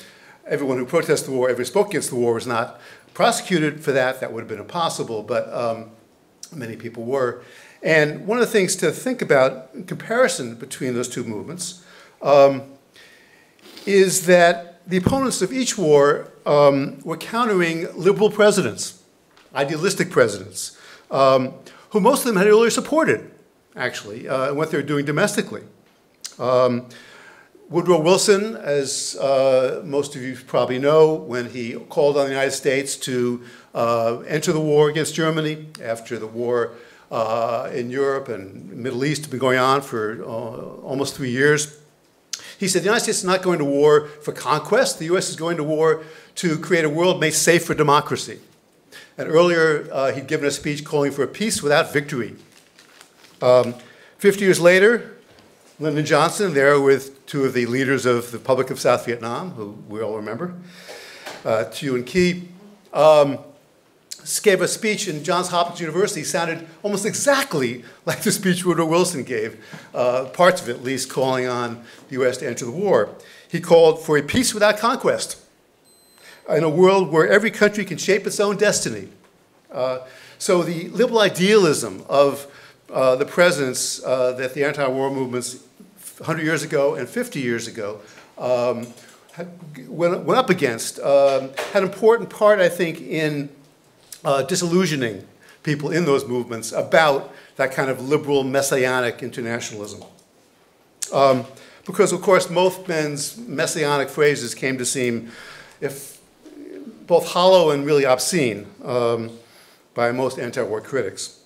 everyone who protested the war, everyone spoke against the war was not prosecuted for that. That would have been impossible, but um, many people were. And one of the things to think about in comparison between those two movements um, is that the opponents of each war um, were countering liberal presidents, idealistic presidents, um, who most of them had earlier supported, actually, uh, what they were doing domestically. Woodrow Wilson, as uh, most of you probably know, when he called on the United States to uh, enter the war against Germany after the war uh, in Europe and Middle East had been going on for uh, almost three years, he said the United States is not going to war for conquest. The U.S. is going to war to create a world made safe for democracy. And earlier, uh, he'd given a speech calling for a peace without victory. Um, 50 years later, Lyndon Johnson, there with two of the leaders of the Republic of South Vietnam, who we all remember, uh, Thieu and Ky, um, gave a speech in Johns Hopkins University, sounded almost exactly like the speech Woodrow Wilson gave, uh, parts of it at least, calling on the U.S. to enter the war. He called for a peace without conquest, in a world where every country can shape its own destiny. Uh, so the liberal idealism of uh, the presidents uh, that the anti-war movements 100 years ago and 50 years ago um, went, went, up against um, had an important part, I think, in uh, disillusioning people in those movements about that kind of liberal messianic internationalism. Um, because, of course, most men's messianic phrases came to seem if both hollow and really obscene um, by most anti-war critics.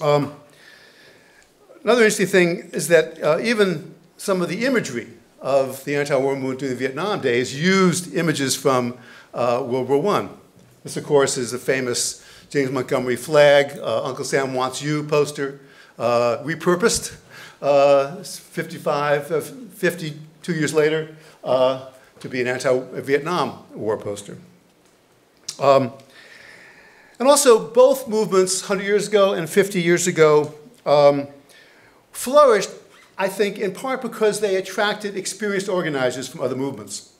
Um, Another interesting thing is that uh, even some of the imagery of the anti-war movement during the Vietnam days used images from uh, World War I. This, of course, is a famous James Montgomery Flagg, uh, Uncle Sam Wants You poster, uh, repurposed uh, 55, uh, 52 years later to be an anti-Vietnam War poster. Um, and also, both movements, 100 years ago and 50 years ago, um, flourished, I think, in part because they attracted experienced organizers from other movements.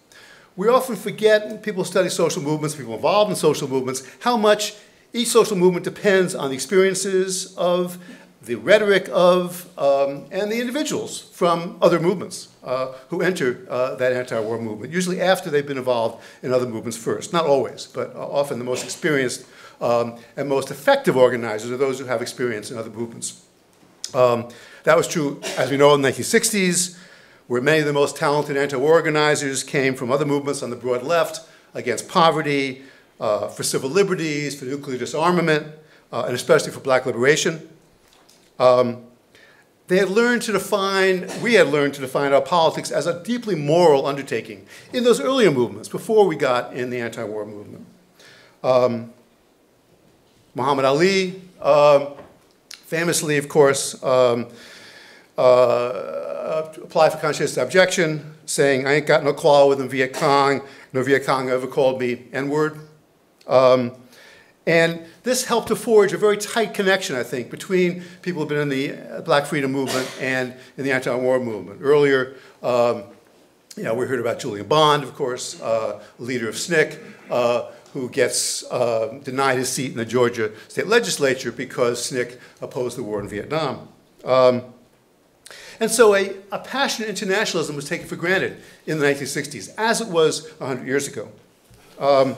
We often forget, people study social movements, people involved in social movements, how much each social movement depends on the experiences of, the rhetoric of, um, and the individuals from other movements uh, who enter uh, that anti-war movement, usually after they've been involved in other movements first. Not always, but uh, often the most experienced um, and most effective organizers are those who have experience in other movements. Um, that was true, as we know, in the 1960s, where many of the most talented anti-war organizers came from other movements on the broad left against poverty, uh, for civil liberties, for nuclear disarmament, uh, and especially for black liberation. Um, they had learned to define, we had learned to define our politics as a deeply moral undertaking in those earlier movements, before we got in the anti-war movement. Um, Muhammad Ali, um, famously, of course, um, uh, applied for conscientious objection, saying, I ain't got no quarrel with the Viet Cong. No Viet Cong ever called me N-word. Um, and this helped to forge a very tight connection, I think, between people who've been in the Black Freedom Movement and in the anti-war movement. Earlier, um, you know, we heard about Julian Bond, of course, uh, leader of SNCC, uh, who gets uh, denied his seat in the Georgia state legislature because SNCC opposed the war in Vietnam. Um, and so a, a, passionate internationalism was taken for granted in the 1960s, as it was 100 years ago. Um,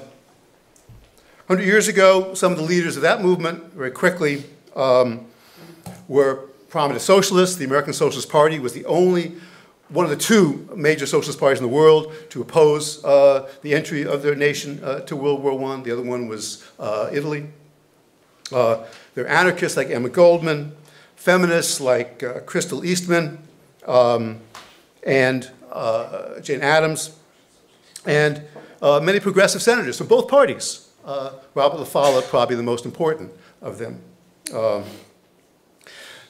100 years ago, some of the leaders of that movement very quickly um, were prominent socialists. The American Socialist Party was the only one of the two major socialist parties in the world to oppose uh, the entry of their nation uh, to World War I. The other one was uh, Italy. Uh, there are anarchists like Emma Goldman, feminists like uh, Crystal Eastman, um, and uh, Jane Addams, and many progressive senators from both parties. Robert La Follette, probably the most important of them. Um,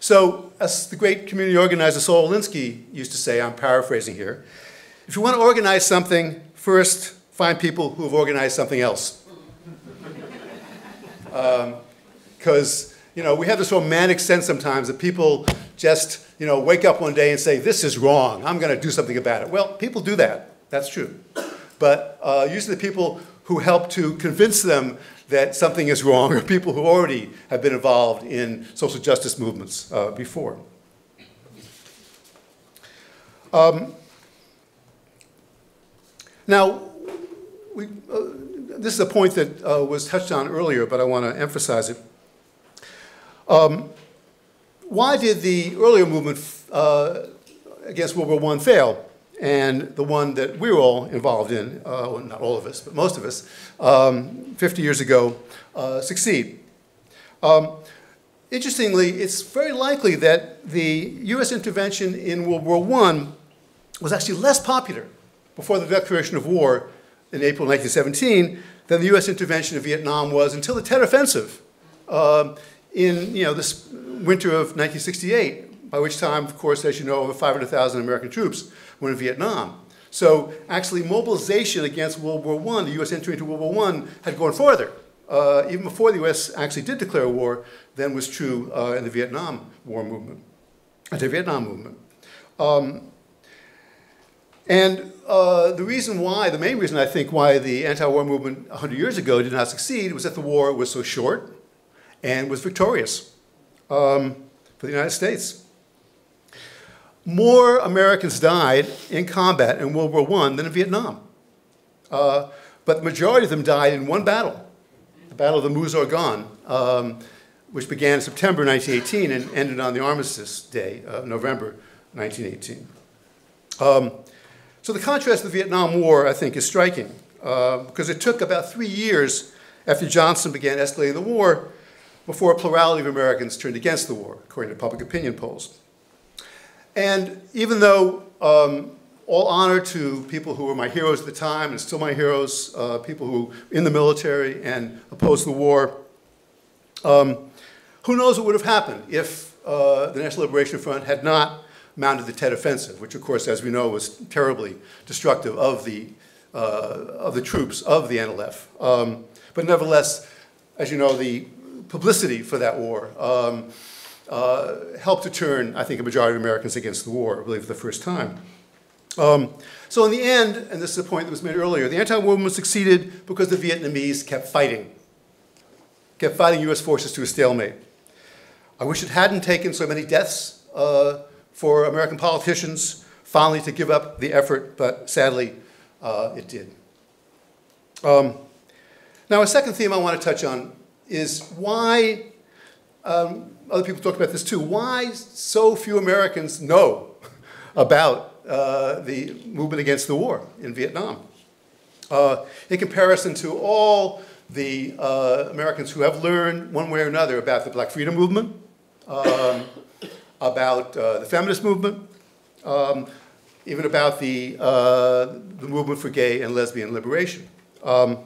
so, as the great community organizer Saul Alinsky used to say, I'm paraphrasing here, if you want to organize something, first find people who have organized something else. Because, um, you know, we have this romantic sense sometimes that people just, you know, wake up one day and say, this is wrong, I'm going to do something about it. Well, people do that, that's true. But uh, usually the people who help to convince them that something is wrong are people who already have been involved in social justice movements uh, before. Um, now, we, uh, this is a point that uh, was touched on earlier, but I want to emphasize it. Um, why did the earlier movement uh, against World War I fail? And the one that we were all involved in, uh, well, not all of us, but most of us, um, 50 years ago, uh, succeed. Um, interestingly, it's very likely that the U.S. intervention in World War I was actually less popular before the declaration of war in April 1917 than the U.S. intervention in Vietnam was until the Tet Offensive uh, in you know, this winter of 1968, by which time, of course, as you know, over 500,000 American troops were in Vietnam. So actually mobilization against World War I, the U.S. entry into World War I, had gone farther. Uh, even before the U.S. actually did declare war, than was true uh, in the Vietnam War movement, the Vietnam movement. Um, and uh, the reason why, the main reason I think why the anti-war movement 100 years ago did not succeed was that the war was so short and was victorious um, for the United States more Americans died in combat in World War I than in Vietnam. Uh, but the majority of them died in one battle, the Battle of the Meuse Argonne, um, which began in September 1918 and ended on the Armistice Day, uh, November 1918. Um, so the contrast to the Vietnam War, I think, is striking uh, because it took about three years after Johnson began escalating the war before a plurality of Americans turned against the war, according to public opinion polls. And even though um, all honor to people who were my heroes at the time and still my heroes, uh, people who in the military and opposed the war, um, who knows what would have happened if uh, the National Liberation Front had not mounted the Tet Offensive, which of course, as we know, was terribly destructive of the, uh, of the troops of the NLF. Um, but nevertheless, as you know, the publicity for that war um, uh, helped to turn, I think, a majority of Americans against the war, I believe, for the first time. Um, so in the end, and this is a point that was made earlier, the anti-war movement succeeded because the Vietnamese kept fighting, kept fighting U.S. forces to a stalemate. I wish it hadn't taken so many deaths uh, for American politicians finally to give up the effort, but sadly, uh, it did. Um, now, a second theme I want to touch on is why um, other people talk about this too. Why so few Americans know about uh, the movement against the war in Vietnam? Uh, in comparison to all the uh, Americans who have learned one way or another about the Black Freedom Movement, um, about uh, the feminist movement, um, even about the, uh, the movement for gay and lesbian liberation. Um,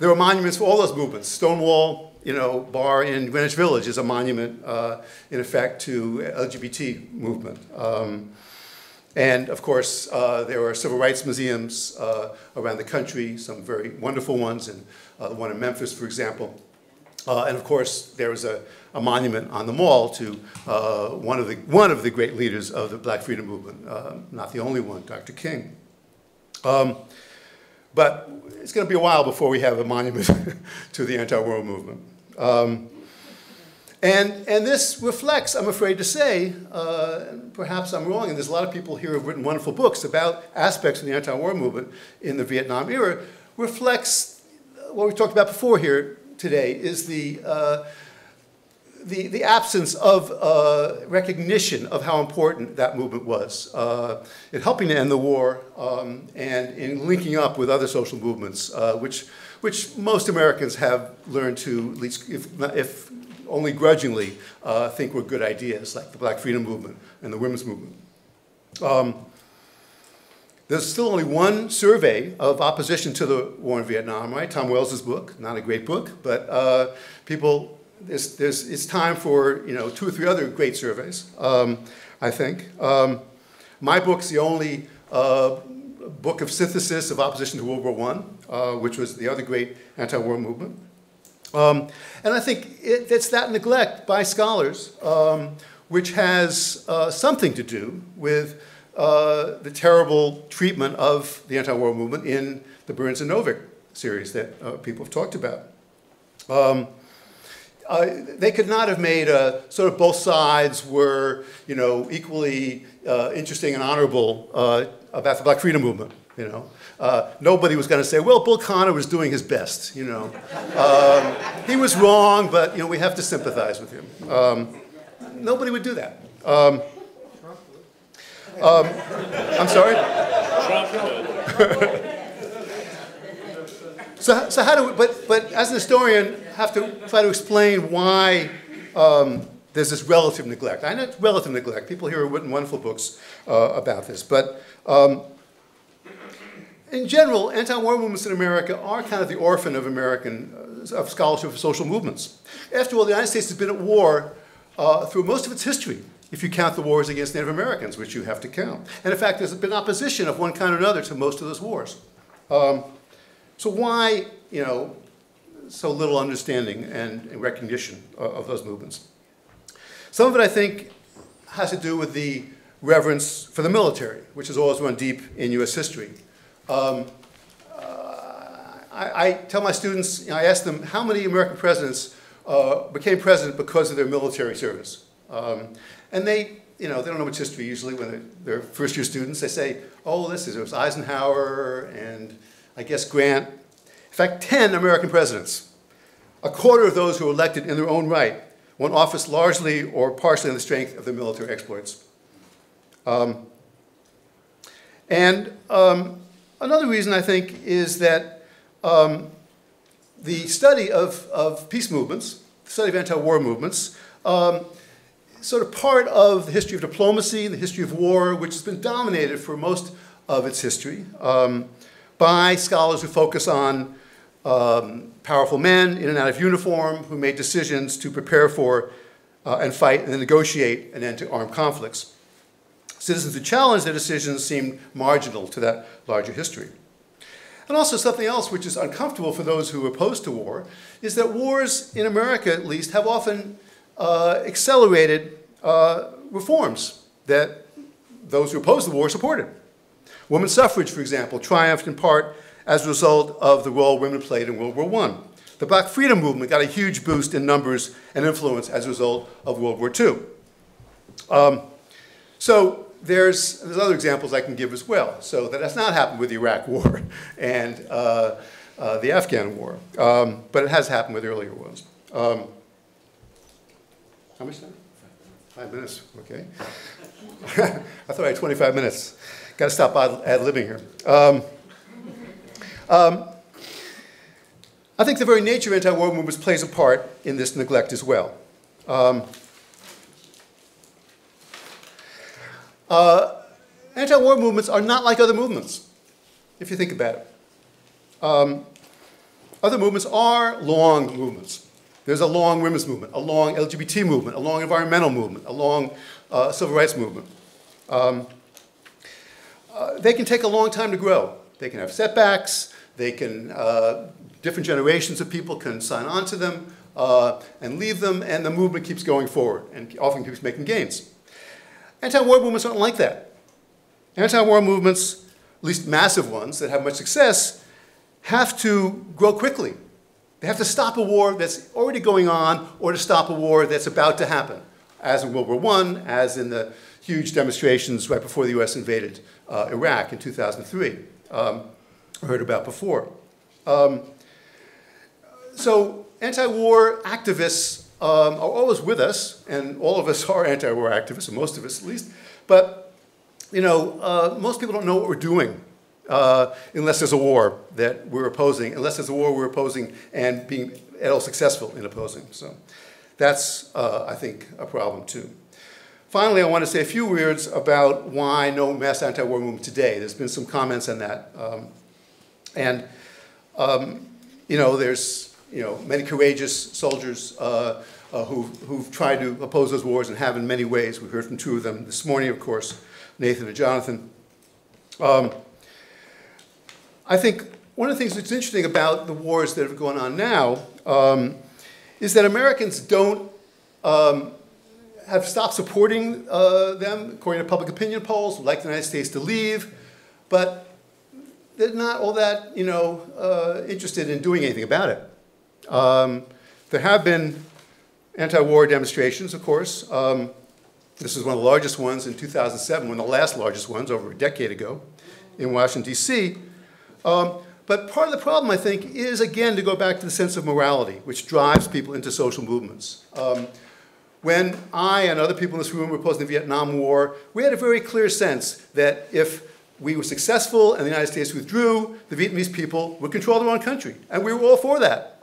there were monuments for all those movements. Stonewall, you know, bar in Greenwich Village is a monument, uh, in effect, to LGBT movement. Um, and of course, uh, there are civil rights museums uh, around the country, some very wonderful ones, and uh, one in Memphis, for example. Uh, and of course, there was a, a, monument on the mall to uh, one, of the, one of the great leaders of the Black Freedom Movement, uh, not the only one, Dr. King. Um, but it's going to be a while before we have a monument to the anti-war movement. Um, and, and this reflects, I'm afraid to say, uh, perhaps I'm wrong, and there's a lot of people here who have written wonderful books about aspects of the anti-war movement in the Vietnam era, reflects what we talked about before here today, is the, uh, the, the absence of uh, recognition of how important that movement was uh, in helping to end the war um, and in linking up with other social movements, uh, which, which most Americans have learned to, at least if, if only grudgingly uh, think were good ideas, like the Black Freedom Movement and the Women's Movement. Um, there's still only one survey of opposition to the war in Vietnam, right? Tom Wells's book, not a great book, but uh, people, there's, there's, it's time for you know two or three other great surveys, um, I think. Um, my book's the only uh, book of synthesis of opposition to World War I, uh, which was the other great anti-war movement. Um, and I think it, it's that neglect by scholars um, which has uh, something to do with uh, the terrible treatment of the anti-war movement in the Burns and Novick series that uh, people have talked about. Um, uh, they could not have made a sort of both sides were, you know, equally uh, interesting and honorable uh, about the Black Freedom Movement, you know. Uh, nobody was going to say, well, Bull Connor was doing his best, you know. Um, he was wrong, but, you know, we have to sympathize with him. Um, nobody would do that. Um, um I'm sorry? so, so how do we, but, but as an historian, have to try to explain why um, there's this relative neglect. I know it's relative neglect. People here have written wonderful books uh, about this, but um, in general, anti-war movements in America are kind of the orphan of American, uh, of scholarship of social movements. After all, the United States has been at war uh, through most of its history, if you count the wars against Native Americans, which you have to count. And in fact, there's been opposition of one kind or another to most of those wars. Um, so why, you know, so little understanding and, recognition of, those movements? Some of it, I think, has to do with the reverence for the military, which has always run deep in U.S. history. Um, uh, I, I, tell my students, you know, I ask them how many American presidents uh, became president because of their military service. Um, and they, you know, they don't know much history usually when they're, they're first year students. They say, oh, this is, it was Eisenhower and I guess Grant. In fact, 10 American presidents, a quarter of those who were elected in their own right, won office largely or partially on the strength of their military exploits. Um, and um, Another reason, I think, is that um, the study of, of peace movements, the study of anti-war movements, um, sort of part of the history of diplomacy, the history of war, which has been dominated for most of its history um, by scholars who focus on um, powerful men in and out of uniform who made decisions to prepare for uh, and fight and negotiate an end to armed conflicts. Citizens who challenged their decisions seemed marginal to that larger history. And also something else which is uncomfortable for those who are opposed to war is that wars, in America at least, have often uh, accelerated uh, reforms that those who opposed the war supported. Women's suffrage, for example, triumphed in part as a result of the role women played in World War I. The Black Freedom Movement got a huge boost in numbers and influence as a result of World War II. Um, so there's, there's other examples I can give as well. So that has not happened with the Iraq War and uh, uh, the Afghan War, um, but it has happened with earlier ones. Um, how much time? Five minutes, okay. I thought I had 25 minutes. Got to stop ad-libbing here. Um, um, I think the very nature of anti-war movements plays a part in this neglect as well. Um, Uh, anti-war movements are not like other movements, if you think about it. Um, Other movements are long movements. There's a long women's movement, a long LGBT movement, a long environmental movement, a long uh, civil rights movement. Um, uh, they can take a long time to grow. They can have setbacks. They can, uh, different generations of people can sign on to them uh, and leave them, and the movement keeps going forward and often keeps making gains. Anti-war movements aren't like that. Anti-war movements, at least massive ones that have much success, have to grow quickly. They have to stop a war that's already going on or to stop a war that's about to happen, as in World War I, as in the huge demonstrations right before the US invaded uh, Iraq in 2003, um, heard about before. Um, so anti-war activists um, are always with us, and all of us are anti-war activists, or most of us at least, but you know, uh, most people don't know what we're doing uh, unless there's a war that we're opposing, unless there's a war we're opposing and being at all successful in opposing. So that's, uh, I think, a problem too. Finally, I want to say a few words about why no mass anti-war movement today. There's been some comments on that. Um, and, um, you know, there's, you know, many courageous soldiers uh, uh, who've, who've tried to oppose those wars and have in many ways. We heard from two of them this morning, of course, Nathan and Jonathan. Um, I think one of the things that's interesting about the wars that are going on now um, is that Americans don't um, have stopped supporting uh, them, according to public opinion polls, would like the United States to leave, but they're not all that, you know, uh, interested in doing anything about it. Um, there have been anti-war demonstrations, of course. Um, this is one of the largest ones in 2007, one of the last largest ones over a decade ago in Washington, D.C. Um, but part of the problem, I think, is again to go back to the sense of morality, which drives people into social movements. When I and other people in this room were opposing the Vietnam War, we had a very clear sense that if we were successful and the United States withdrew, the Vietnamese people would control their own country. And we were all for that.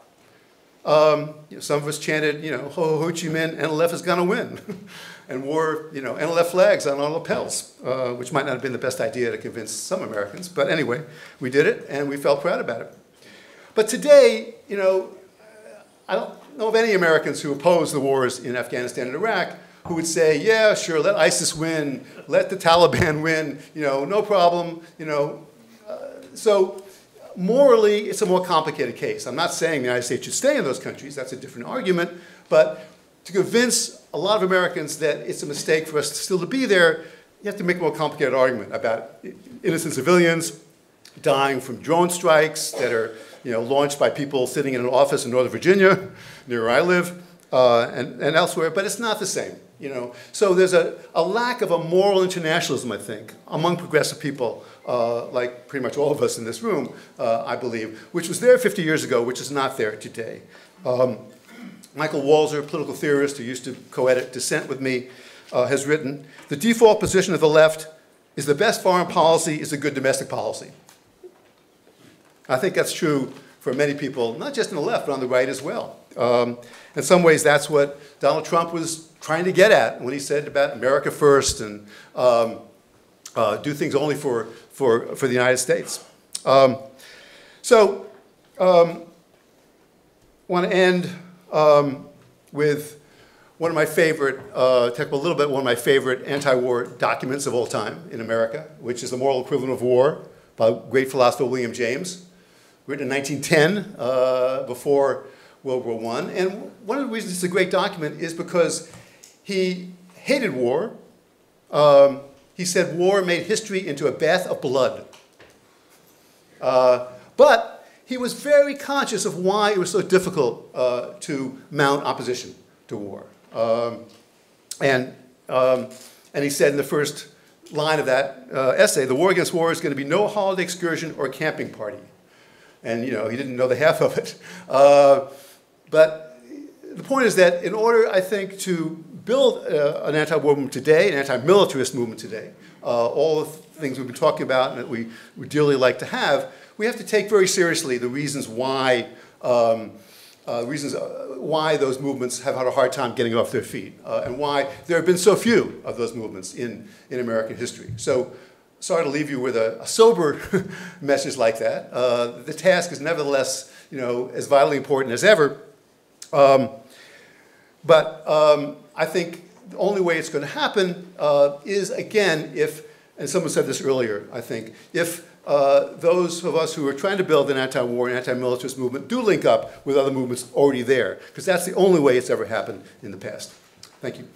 Um, you know, some of us chanted, you know, Ho Ho Chi Minh, NLF is going to win. and wore, you know, NLF flags on our lapels, uh, which might not have been the best idea to convince some Americans. But anyway, we did it, and we felt proud about it. But today, you know, I don't know of any Americans who oppose the wars in Afghanistan and Iraq who would say, yeah, sure, let ISIS win, let the Taliban win, you know, no problem, you know. Uh, so morally, it's a more complicated case. I'm not saying the United States should stay in those countries, that's a different argument, but to convince a lot of Americans that it's a mistake for us still to be there, you have to make a more complicated argument about innocent civilians dying from drone strikes that are you know, launched by people sitting in an office in Northern Virginia, near where I live, uh, and, and elsewhere, but it's not the same. You know? So there's a, a lack of a moral internationalism, I think, among progressive people, uh, like pretty much all of us in this room, uh, I believe, which was there 50 years ago, which is not there today. Um, Michael Walzer, political theorist who used to co-edit Dissent with me, uh, has written, the default position of the left is the best foreign policy is a good domestic policy. I think that's true for many people, not just on the left, but on the right as well. Um, in some ways, that's what Donald Trump was trying to get at when he said about America first and um, uh, do things only for, for, for the United States. Um, so, um, want to end um, with one of my favorite, uh, talk a little bit, one of my favorite anti-war documents of all time in America, which is The Moral Equivalent of War by great philosopher William James written in 1910, uh, before World War I. And one of the reasons it's a great document is because he hated war. Um, he said war made history into a bath of blood. Uh, but he was very conscious of why it was so difficult uh, to mount opposition to war. Um, and, um, and he said in the first line of that uh, essay, the war against war is going to be no holiday excursion or camping party and you know he didn't know the half of it. Uh, but the point is that in order, I think, to build uh, an anti-war movement today, an anti-militarist movement today, uh, all the things we've been talking about and that we would dearly like to have, we have to take very seriously the reasons why. Um, uh, reasons uh, why those movements have had a hard time getting off their feet, uh, and why there have been so few of those movements in, in American history. So sorry to leave you with a, a sober message like that. Uh, the task is nevertheless you know, as vitally important as ever. Um, but um, I think the only way it's going to happen uh, is, again, if, and someone said this earlier, I think, if uh, those of us who are trying to build an anti-war and anti-militarist movement do link up with other movements already there, because that's the only way it's ever happened in the past. Thank you.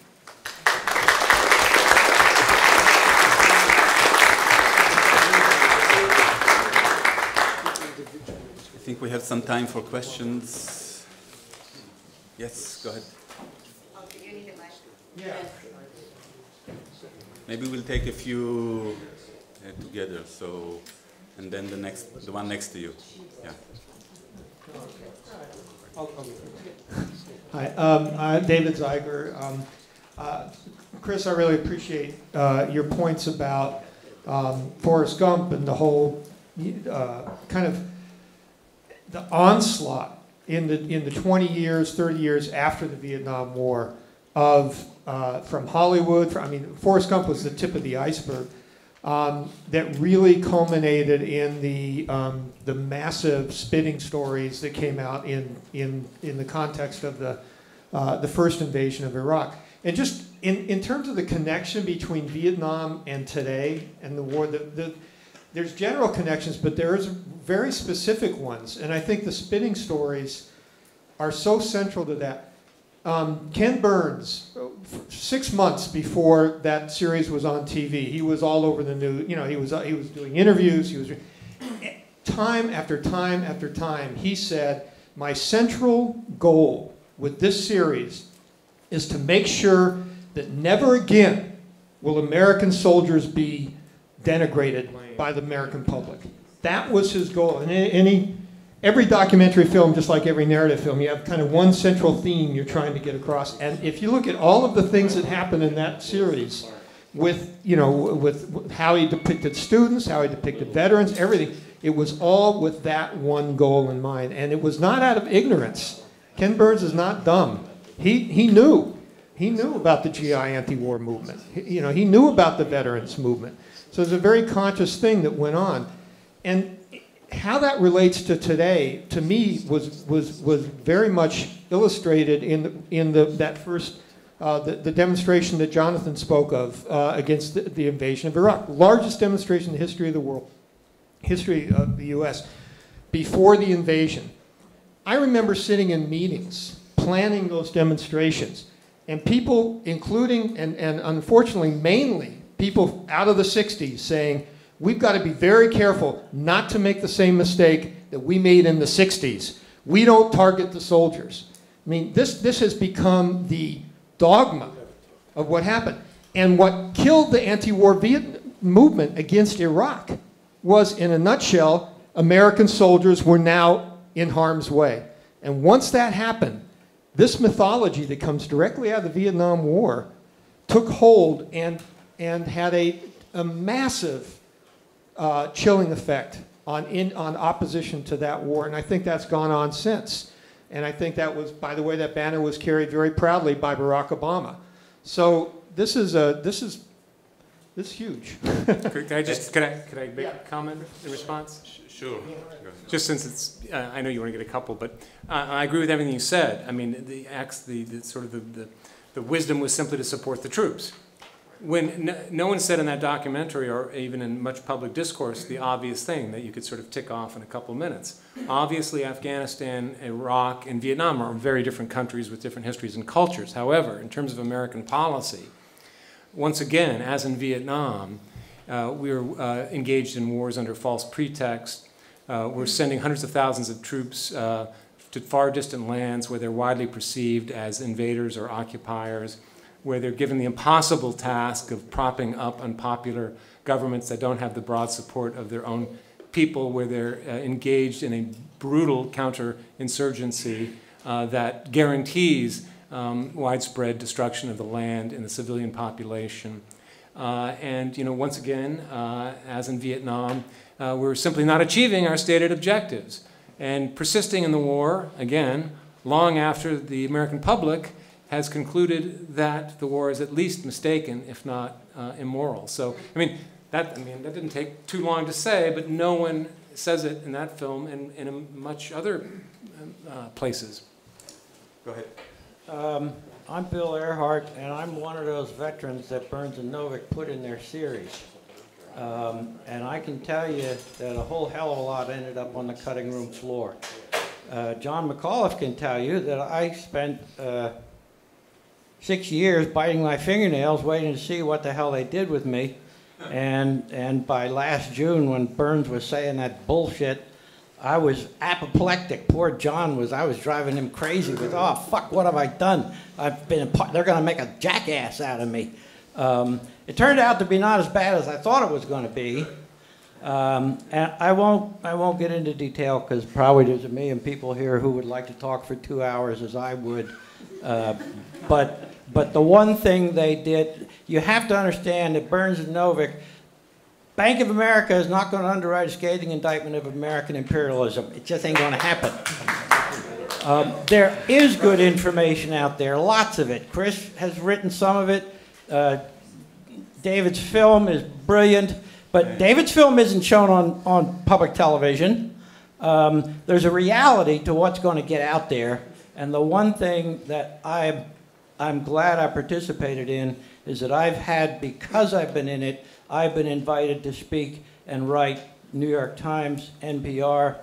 Think we have some time for questions. Yes, go ahead. Maybe we'll take a few uh, together. So, and then the next, the one next to you. Yeah. Hi, um, uh, David Zeiger. Um, uh, Chris, I really appreciate uh, your points about um, Forrest Gump and the whole uh, kind of the onslaught in the in the 20 years, 30 years after the Vietnam War of uh, from Hollywood. I mean, Forrest Gump was the tip of the iceberg. Um, that really culminated in the um, the massive spitting stories that came out in in in the context of the uh, the first invasion of Iraq. And just in, in terms of the connection between Vietnam and today and the war, the, the, there's general connections, but there's very specific ones. And I think the spinning stories are so central to that. Um, Ken Burns, six months before that series was on TV, he was all over the news. You know, he was uh, he was doing interviews. He was time after time after time. He said, "My central goal with this series is to make sure that never again will American soldiers be denigrated by the American public." That was his goal, and any every documentary film, just like every narrative film, you have kind of one central theme you're trying to get across. And if you look at all of the things that happened in that series, with you know, with how he depicted students, how he depicted veterans, everything, it was all with that one goal in mind, and it was not out of ignorance. Ken Burns is not dumb. He he knew. He knew about the GI anti-war movement. He, you know, he knew about the veterans movement. So it's a very conscious thing that went on. And how that relates to today, to me, was, was, was very much illustrated in, the, in the, that first, uh, the, the, demonstration that Jonathan spoke of uh, against the, the, invasion of Iraq. Largest demonstration in the history of the world, history of the US, before the invasion. I remember sitting in meetings, planning those demonstrations, and people, including, and, and unfortunately, mainly, people out of the 60s saying, we've got to be very careful not to make the same mistake that we made in the 60s. We don't target the soldiers. I mean, this, this has become the dogma of what happened. And what killed the anti war movement against Iraq was, in a nutshell, American soldiers were now in harm's way. And once that happened, this mythology that comes directly out of the Vietnam War took hold and, and had a, a massive uh, chilling effect on, in, on opposition to that war, and I think that's gone on since. And I think that was, by the way, that banner was carried very proudly by Barack Obama. So this is a, this is this is huge. could I just could I could I make yeah. a comment in response? Sure. Just since it's, uh, I know you want to get a couple, but uh, I agree with everything you said. I mean, the acts, the, the sort of the, the, the wisdom was simply to support the troops when no, no, one said in that documentary or even in much public discourse the obvious thing that you could sort of tick off in a couple minutes. Obviously, Afghanistan, Iraq, and Vietnam are very different countries with different histories and cultures. However, in terms of American policy, once again, as in Vietnam, uh, we are uh, engaged in wars under false pretext. Uh, we're sending hundreds of thousands of troops uh, to far distant lands where they're widely perceived as invaders or occupiers where they're given the impossible task of propping up unpopular governments that don't have the broad support of their own people, where they're uh, engaged in a brutal counterinsurgency uh, that guarantees um, widespread destruction of the land and the civilian population. Uh, and you know, once again, uh, as in Vietnam, uh, we're simply not achieving our stated objectives. And persisting in the war, again, long after the American public has concluded that the war is at least mistaken, if not uh, immoral. So, I mean, that, I mean, that didn't take too long to say, but no one says it in that film and, and in much other uh, places. Go ahead. Um, I'm Bill Ehrhart, and I'm one of those veterans that Burns and Novick put in their series. Um, and I can tell you that a whole hell of a lot ended up on the cutting room floor. Uh, John McAuliff can tell you that I spent uh, six years biting my fingernails waiting to see what the hell they did with me. And, and by last June, when Burns was saying that bullshit, I was apoplectic. Poor John was, I was driving him crazy with, oh, fuck, what have I done? I've been, they're going to make a jackass out of me. Um, it turned out to be not as bad as I thought it was going to be. Um, and I won't, I won't get into detail because probably there's a million people here who would like to talk for two hours as I would. Uh, but, but the one thing they did, you have to understand that Burns and Novick, Bank of America is not going to underwrite a scathing indictment of American imperialism. It just ain't going to happen. Um, there is good information out there, lots of it. Chris has written some of it. Uh, David's film is brilliant, but David's film isn't shown on, on public television. Um, there's a reality to what's going to get out there, and the one thing that I'm, I'm glad I participated in is that I've had, because I've been in it, I've been invited to speak and write New York Times, NPR,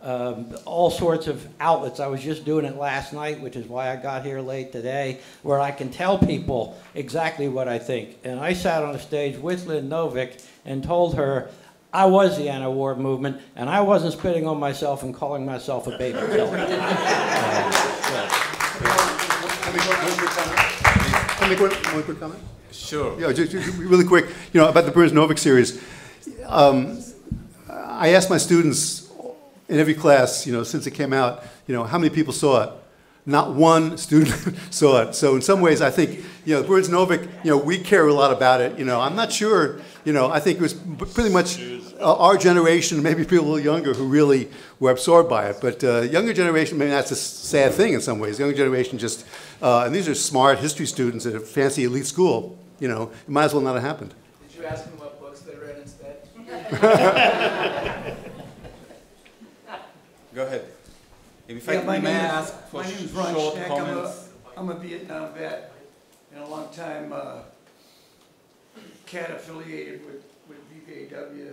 um, all sorts of outlets. I was just doing it last night, which is why I got here late today, where I can tell people exactly what I think. And I sat on a stage with Lynn Novick and told her I was the anti-war movement, and I wasn't spitting on myself and calling myself a baby killer. Can I make one, one quick comment? Sure. Yeah, just, just really quick, you know, about the Burns Novick series. Um, I asked my students in every class, you know, since it came out, you know, how many people saw it? Not one student saw it. So in some ways, I think, you know, Burns Novick, you know, we care a lot about it. You know, I'm not sure, you know, I think it was pretty much uh, our generation, maybe people a little younger, who really were absorbed by it. But uh, younger generation, maybe that's a sad thing in some ways. Younger generation just, uh, and these are smart history students at a fancy elite school. You know, it might as well not have happened. Did you ask them what books they read instead? Go ahead. If Yeah, I my may name is- ask for My name is Ron short Schneck. I'm a, comments. I'm a Vietnam vet and a long time, uh, CAT affiliated with, with VVAW.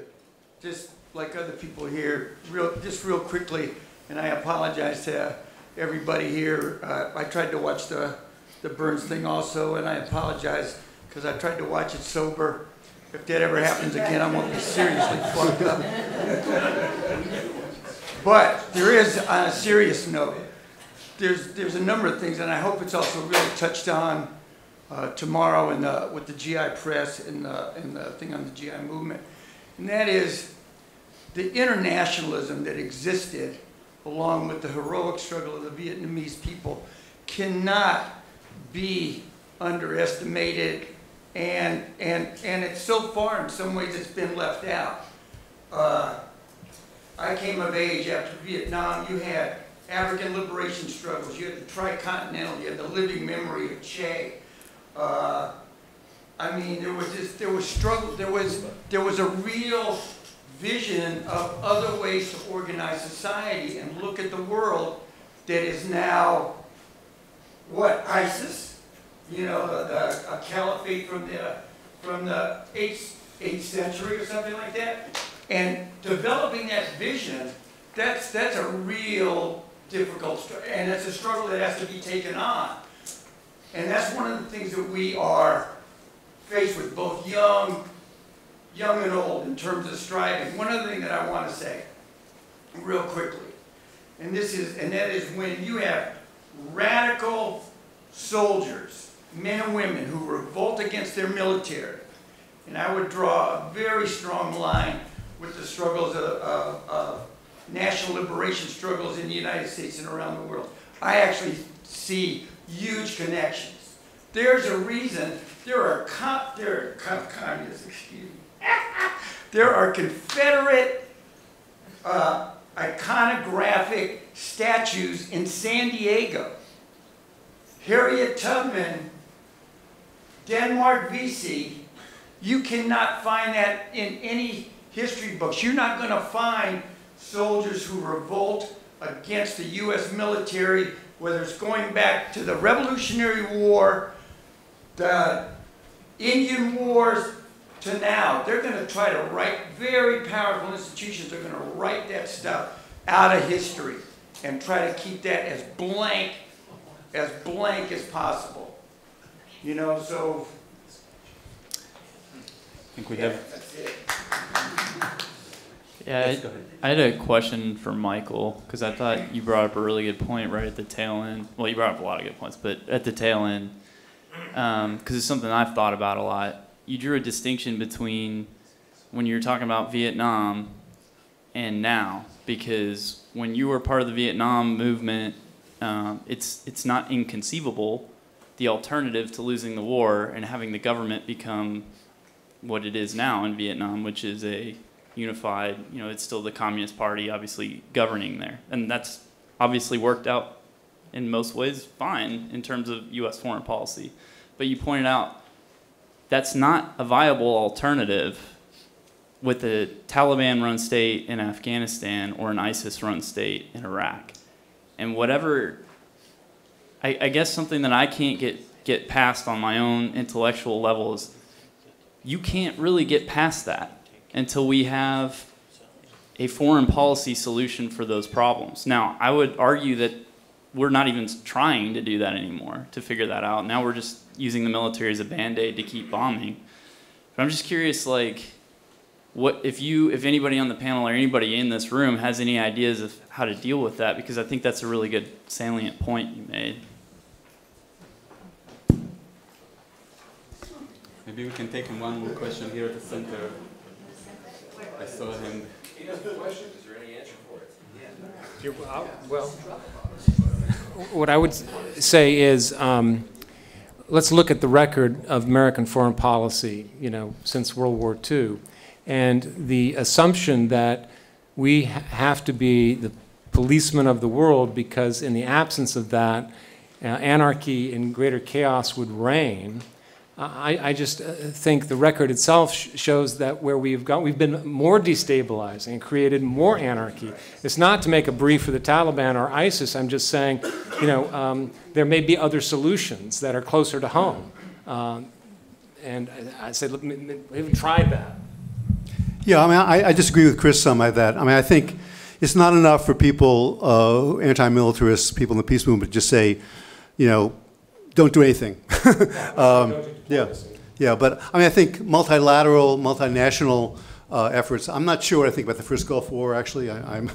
Just like other people here, real, just real quickly, and I apologize to everybody here. Uh, I tried to watch the, the Burns thing also, and I apologize, because I tried to watch it sober. If that ever happens again, I'm gonna be seriously fucked up. But there is, on a serious note, there's, there's a number of things, and I hope it's also really touched on uh, tomorrow in the, with the GI press and the, and the thing on the GI movement. And that is the internationalism that existed along with the heroic struggle of the Vietnamese people cannot be underestimated. And, and, and it's so far, in some ways, it's been left out. Uh, I came of age after Vietnam. You had African liberation struggles. You had the tricontinental. You had the living memory of Che. Uh, I mean, there was this, there was struggle. There was there was a real vision of other ways to organize society and look at the world that is now what ISIS, you know, the, a caliphate from the from the eighth eighth century or something like that. And developing that vision, that's, that's a real difficult, str- and it's a struggle that has to be taken on. And that's one of the things that we are faced with, both young, young and old, in terms of striving. One other thing that I want to say, real quickly, and this is, and that is when you have radical soldiers, men and women who revolt against their military, and I would draw a very strong line with the struggles of, of, of national liberation struggles in the United States and around the world. I actually see huge connections. There's a reason there are com- there are com- communists, excuse me. There are Confederate uh, iconographic statues in San Diego. Harriet Tubman, Denmark Vesey, you cannot find that in any history books. You're not going to find soldiers who revolt against the U.S. military, whether it's going back to the Revolutionary War, the Indian Wars, to now. They're going to try to write, very powerful institutions They're going to write that stuff out of history and try to keep that as blank, as blank as possible. You know, so I think we have. that's it. Yeah, I- I had a question for Michael because I thought you brought up a really good point right at the tail end. Well, you brought up a lot of good points, but at the tail end, um, because it's something I've thought about a lot. You drew a distinction between when you were talking about Vietnam and now, because when you were part of the Vietnam movement, um, it's it's not inconceivable the alternative to losing the war and having the government become what it is now in Vietnam, which is a unified, you know, it's still the Communist Party obviously governing there. And that's obviously worked out in most ways fine in terms of US foreign policy. But you pointed out that's not a viable alternative with a Taliban run state in Afghanistan or an ISIS run state in Iraq. And whatever I, I guess something that I can't get, get past on my own intellectual level is you can't really get past that until we have a foreign policy solution for those problems. Now, I would argue that we're not even trying to do that anymore to figure that out. Now we're just using the military as a band-aid to keep bombing. But I'm just curious, like, what if you, if anybody on the panel or anybody in this room has any ideas of how to deal with that? Because I think that's a really good salient point you made. Maybe we can take one more question here at the center. I saw him. You're- I'll- Well, what I would say is, um, let's look at the record of American foreign policy, you know, since World War II. And the assumption that we have to be the policemen of the world because in the absence of that, uh, anarchy and greater chaos would reign. I, I just uh, think the record itself sh- shows that where we've gone, we've been more destabilizing and created more anarchy. It's not to make a brief for the Taliban or ISIS. I'm just saying, you know, um, there may be other solutions that are closer to home. Um, and I, I said, look, we haven't tried that. Yeah, I mean, I, I disagree with Chris some of that. I mean, I think it's not enough for people, uh, anti-militarists, people in the peace movement, to just say, you know, don't do anything. um, yeah, yeah. But I mean, I think multilateral, multinational uh, efforts. I'm not sure what I think about the first Gulf War. Actually, I, I'm,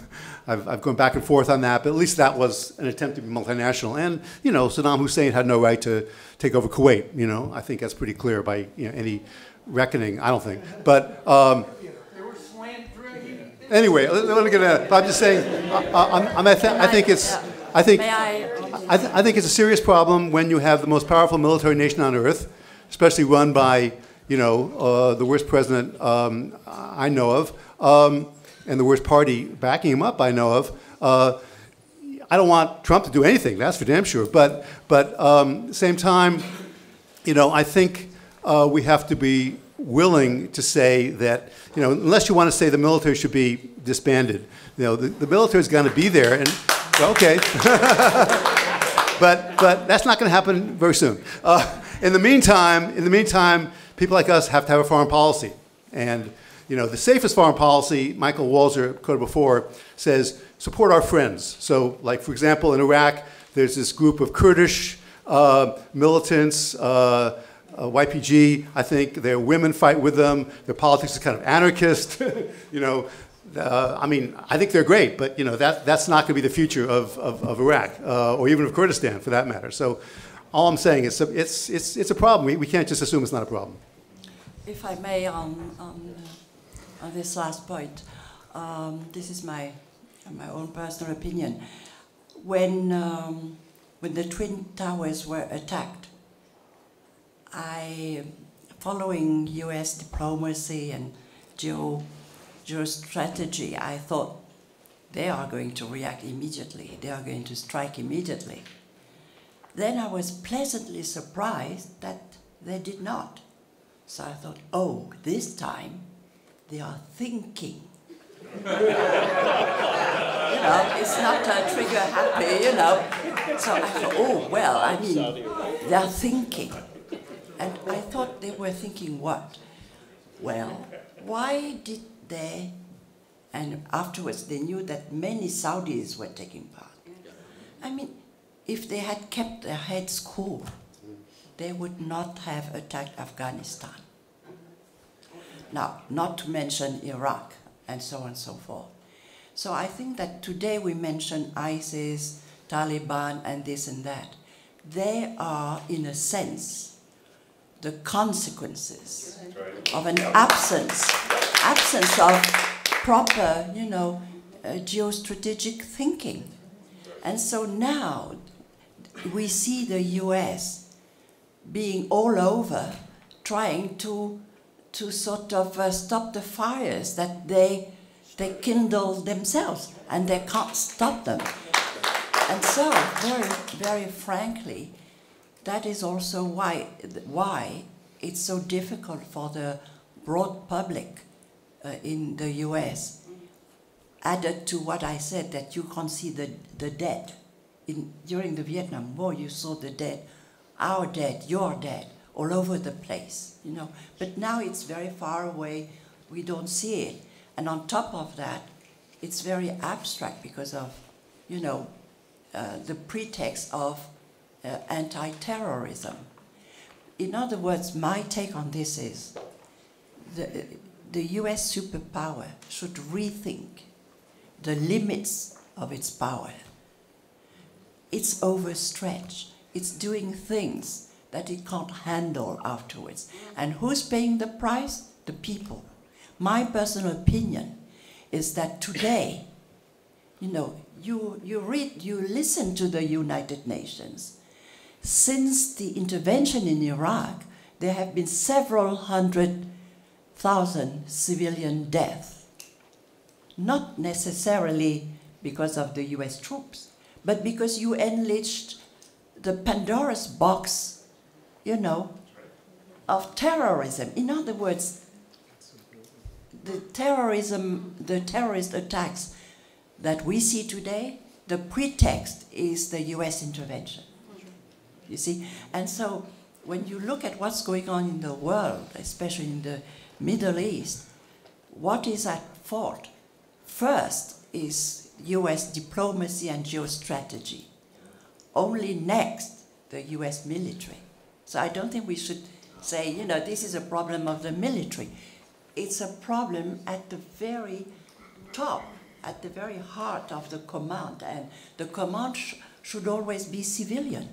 I've, I've gone back and forth on that. But at least that was an attempt to be multinational. And you know, Saddam Hussein had no right to take over Kuwait. You know, I think that's pretty clear by you know, any reckoning. I don't think. But um, They were slandering. Anyway, let, let me get at it. But I'm just saying, I, I, I, th- I think it's, I think, I? I, th- I think it's a serious problem when you have the most powerful military nation on earth, especially run by, you know, uh, the worst president um, I know of, um, and the worst party backing him up I know of. Uh, I don't want Trump to do anything, that's for damn sure. But, but um, same time, you know, I think uh, we have to be willing to say that, you know, unless you want to say the military should be disbanded, you know, the, the military's going to be there, and okay. but, but that's not going to happen very soon. Uh, in the meantime, in the meantime, people like us have to have a foreign policy, and you know, the safest foreign policy, Michael Walzer quoted before, says support our friends. So, like for example, in Iraq, there's this group of Kurdish uh, militants. Uh, uh, YPG, I think their women fight with them. Their politics is kind of anarchist. you know, uh, I mean, I think they're great, but you know that that's not going to be the future of, of, of Iraq uh, or even of Kurdistan for that matter. So, all I'm saying is it's it's it's a problem. We, we can't just assume it's not a problem. If I may, on, on, uh, on this last point, um, this is my, my own personal opinion. When, um, when the Twin Towers were attacked, I, following US diplomacy and geo, geostrategy, I thought they are going to react immediately, they are going to strike immediately. Then I was pleasantly surprised that they did not. So I thought, oh, this time they are thinking. you know, it's not uh, trigger happy, you know. So I thought, oh, well, I mean, they're thinking. And I thought they were thinking what? Well, why did they, and afterwards they knew that many Saudis were taking part. I mean, if they had kept their heads cool, they would not have attacked Afghanistan. Now, not to mention Iraq and so on and so forth. So I think that today we mention ISIS, Taliban, and this and that. They are, in a sense, the consequences of an absence, absence of proper, you know, uh, geostrategic thinking. And so now we see the US being all over trying to, to sort of uh, stop the fires that they, they kindle themselves and they can't stop them. And so, very, very frankly, that is also why, why it's so difficult for the broad public uh, in the US, added to what I said that you can't see the, the dead. In, during the Vietnam War, you saw the dead, our dead, your dead, all over the place, you know. But now it's very far away, we don't see it. And on top of that, it's very abstract because of, you know, uh, the pretext of uh, anti-terrorism. In other words, my take on this is the, the US superpower should rethink the limits of its power. It's overstretched. It's doing things that it can't handle afterwards. And who's paying the price? The people. My personal opinion is that today, you know, you, you read, you listen to the United Nations. Since the intervention in Iraq, there have been several hundred thousand civilian deaths. Not necessarily because of the US troops, but because you enlarged the Pandora's box, you know, of terrorism. In other words, the terrorism, the terrorist attacks that we see today, the pretext is the US intervention. You see? And so when you look at what's going on in the world, especially in the Middle East, what is at fault? First is US diplomacy and geostrategy. Only next, the US military. So I don't think we should say, you know, this is a problem of the military. It's a problem at the very top, at the very heart of the command, and the command sh should always be civilian.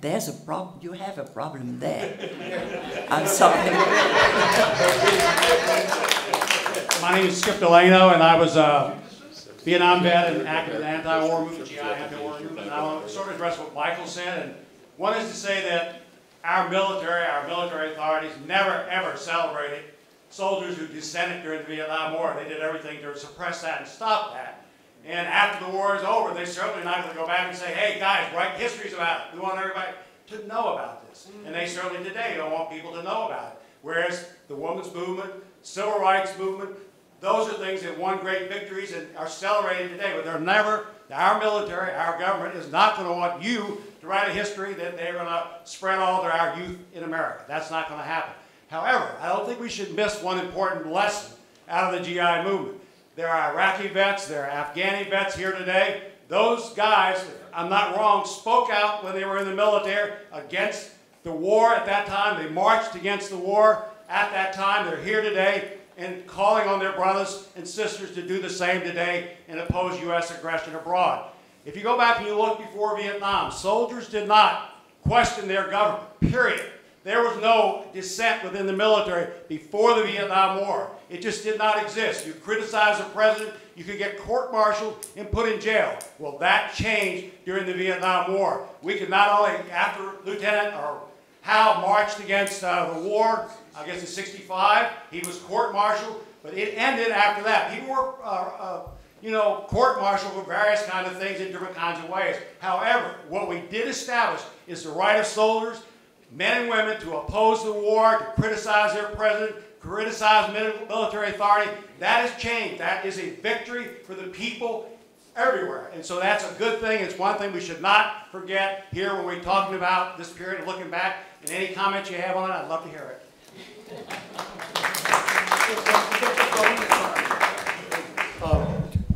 There's a problem, you have a problem there. I'm sorry. My name is Skip Delano, and I was a Vietnam vet and active in the anti-war movement, GI anti-war movement. And I want to sort of address what Michael said. And one is to say that our military, our military authorities never ever celebrated soldiers who dissented during the Vietnam War. They did everything to suppress that and stop that. And after the war is over, they're certainly not going to go back and say, hey guys, write histories about it. We want everybody to know about this. Mm. And they certainly today don't want people to know about it. Whereas the women's movement, civil rights movement, those are things that won great victories and are celebrated today. But they're never, our military, our government is not going to want you to write a history that they're going to spread all to our youth in America. That's not going to happen. However, I don't think we should miss one important lesson out of the GI movement. There are Iraqi vets, there are Afghani vets here today. Those guys, I'm not wrong, spoke out when they were in the military against the war at that time. They marched against the war at that time. They're here today and calling on their brothers and sisters to do the same today and oppose U.S. aggression abroad. If you go back and you look before Vietnam, soldiers did not question their government, period. There was no dissent within the military before the Vietnam War. It just did not exist. You criticize the president, you could get court-martialed and put in jail. Well, that changed during the Vietnam War. We could not only, after Lieutenant or Howe marched against uh, the war, I guess in 65, he was court-martialed, but it ended after that. People were, uh, uh, you know, court-martialed for various kinds of things in different kinds of ways. However, what we did establish is the right of soldiers men and women to oppose the war, to criticize their president, criticize military authority. That has changed. That is a victory for the people everywhere. And so that's a good thing. It's one thing we should not forget here when we're talking about this period and looking back. And any comments you have on it, I'd love to hear it.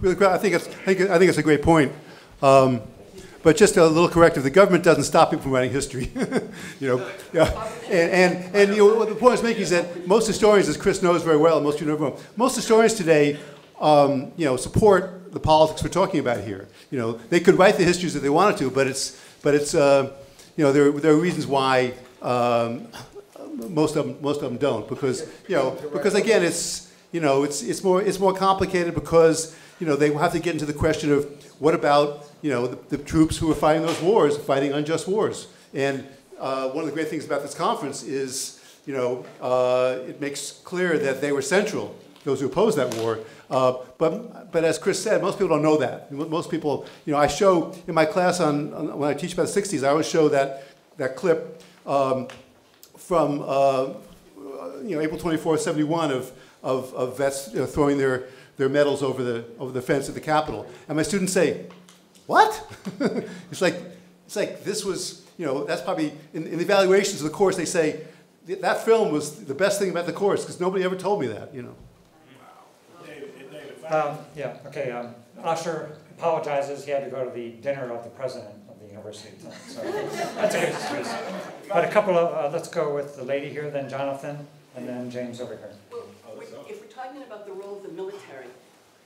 Really quick, I think it's, I think, I think it's a great point. Um, but just a little corrective, the government doesn't stop people from writing history. you know, yeah. And, and, and you know, what the point I was making is that most historians, as Chris knows very well, most people know most historians today, um, you know, support the politics we're talking about here. You know, they could write the histories if they wanted to, but it's, but it's, uh, you know, there, there are reasons why um, most of them, most of them don't, because, you know, because again, it's, you know, it's, it's more, it's more complicated because, you know, they have to get into the question of what about, you know, the, the troops who are fighting those wars, fighting unjust wars. And uh, one of the great things about this conference is, you know, uh, it makes clear that they were central, those who opposed that war. Uh, but, but as Chris said, most people don't know that. Most people, you know, I show in my class on, on when I teach about the 60s, I always show that, that clip um, from, uh, you know, April 24, 71 of, of, of vets you know, throwing their, their medals over the, over the fence at the Capitol. And my students say, what? it's like, it's like this was, you know, that's probably, in, in the evaluations of the course, they say, that film was the best thing about the course, because nobody ever told me that, you know. Um, yeah, okay, um, Asher apologizes, he had to go to the dinner of the president of the university tonight, so that's a good excuse. But a couple of, uh, let's go with the lady here, then Jonathan, and then James over here. Well, if we're talking about the role of the military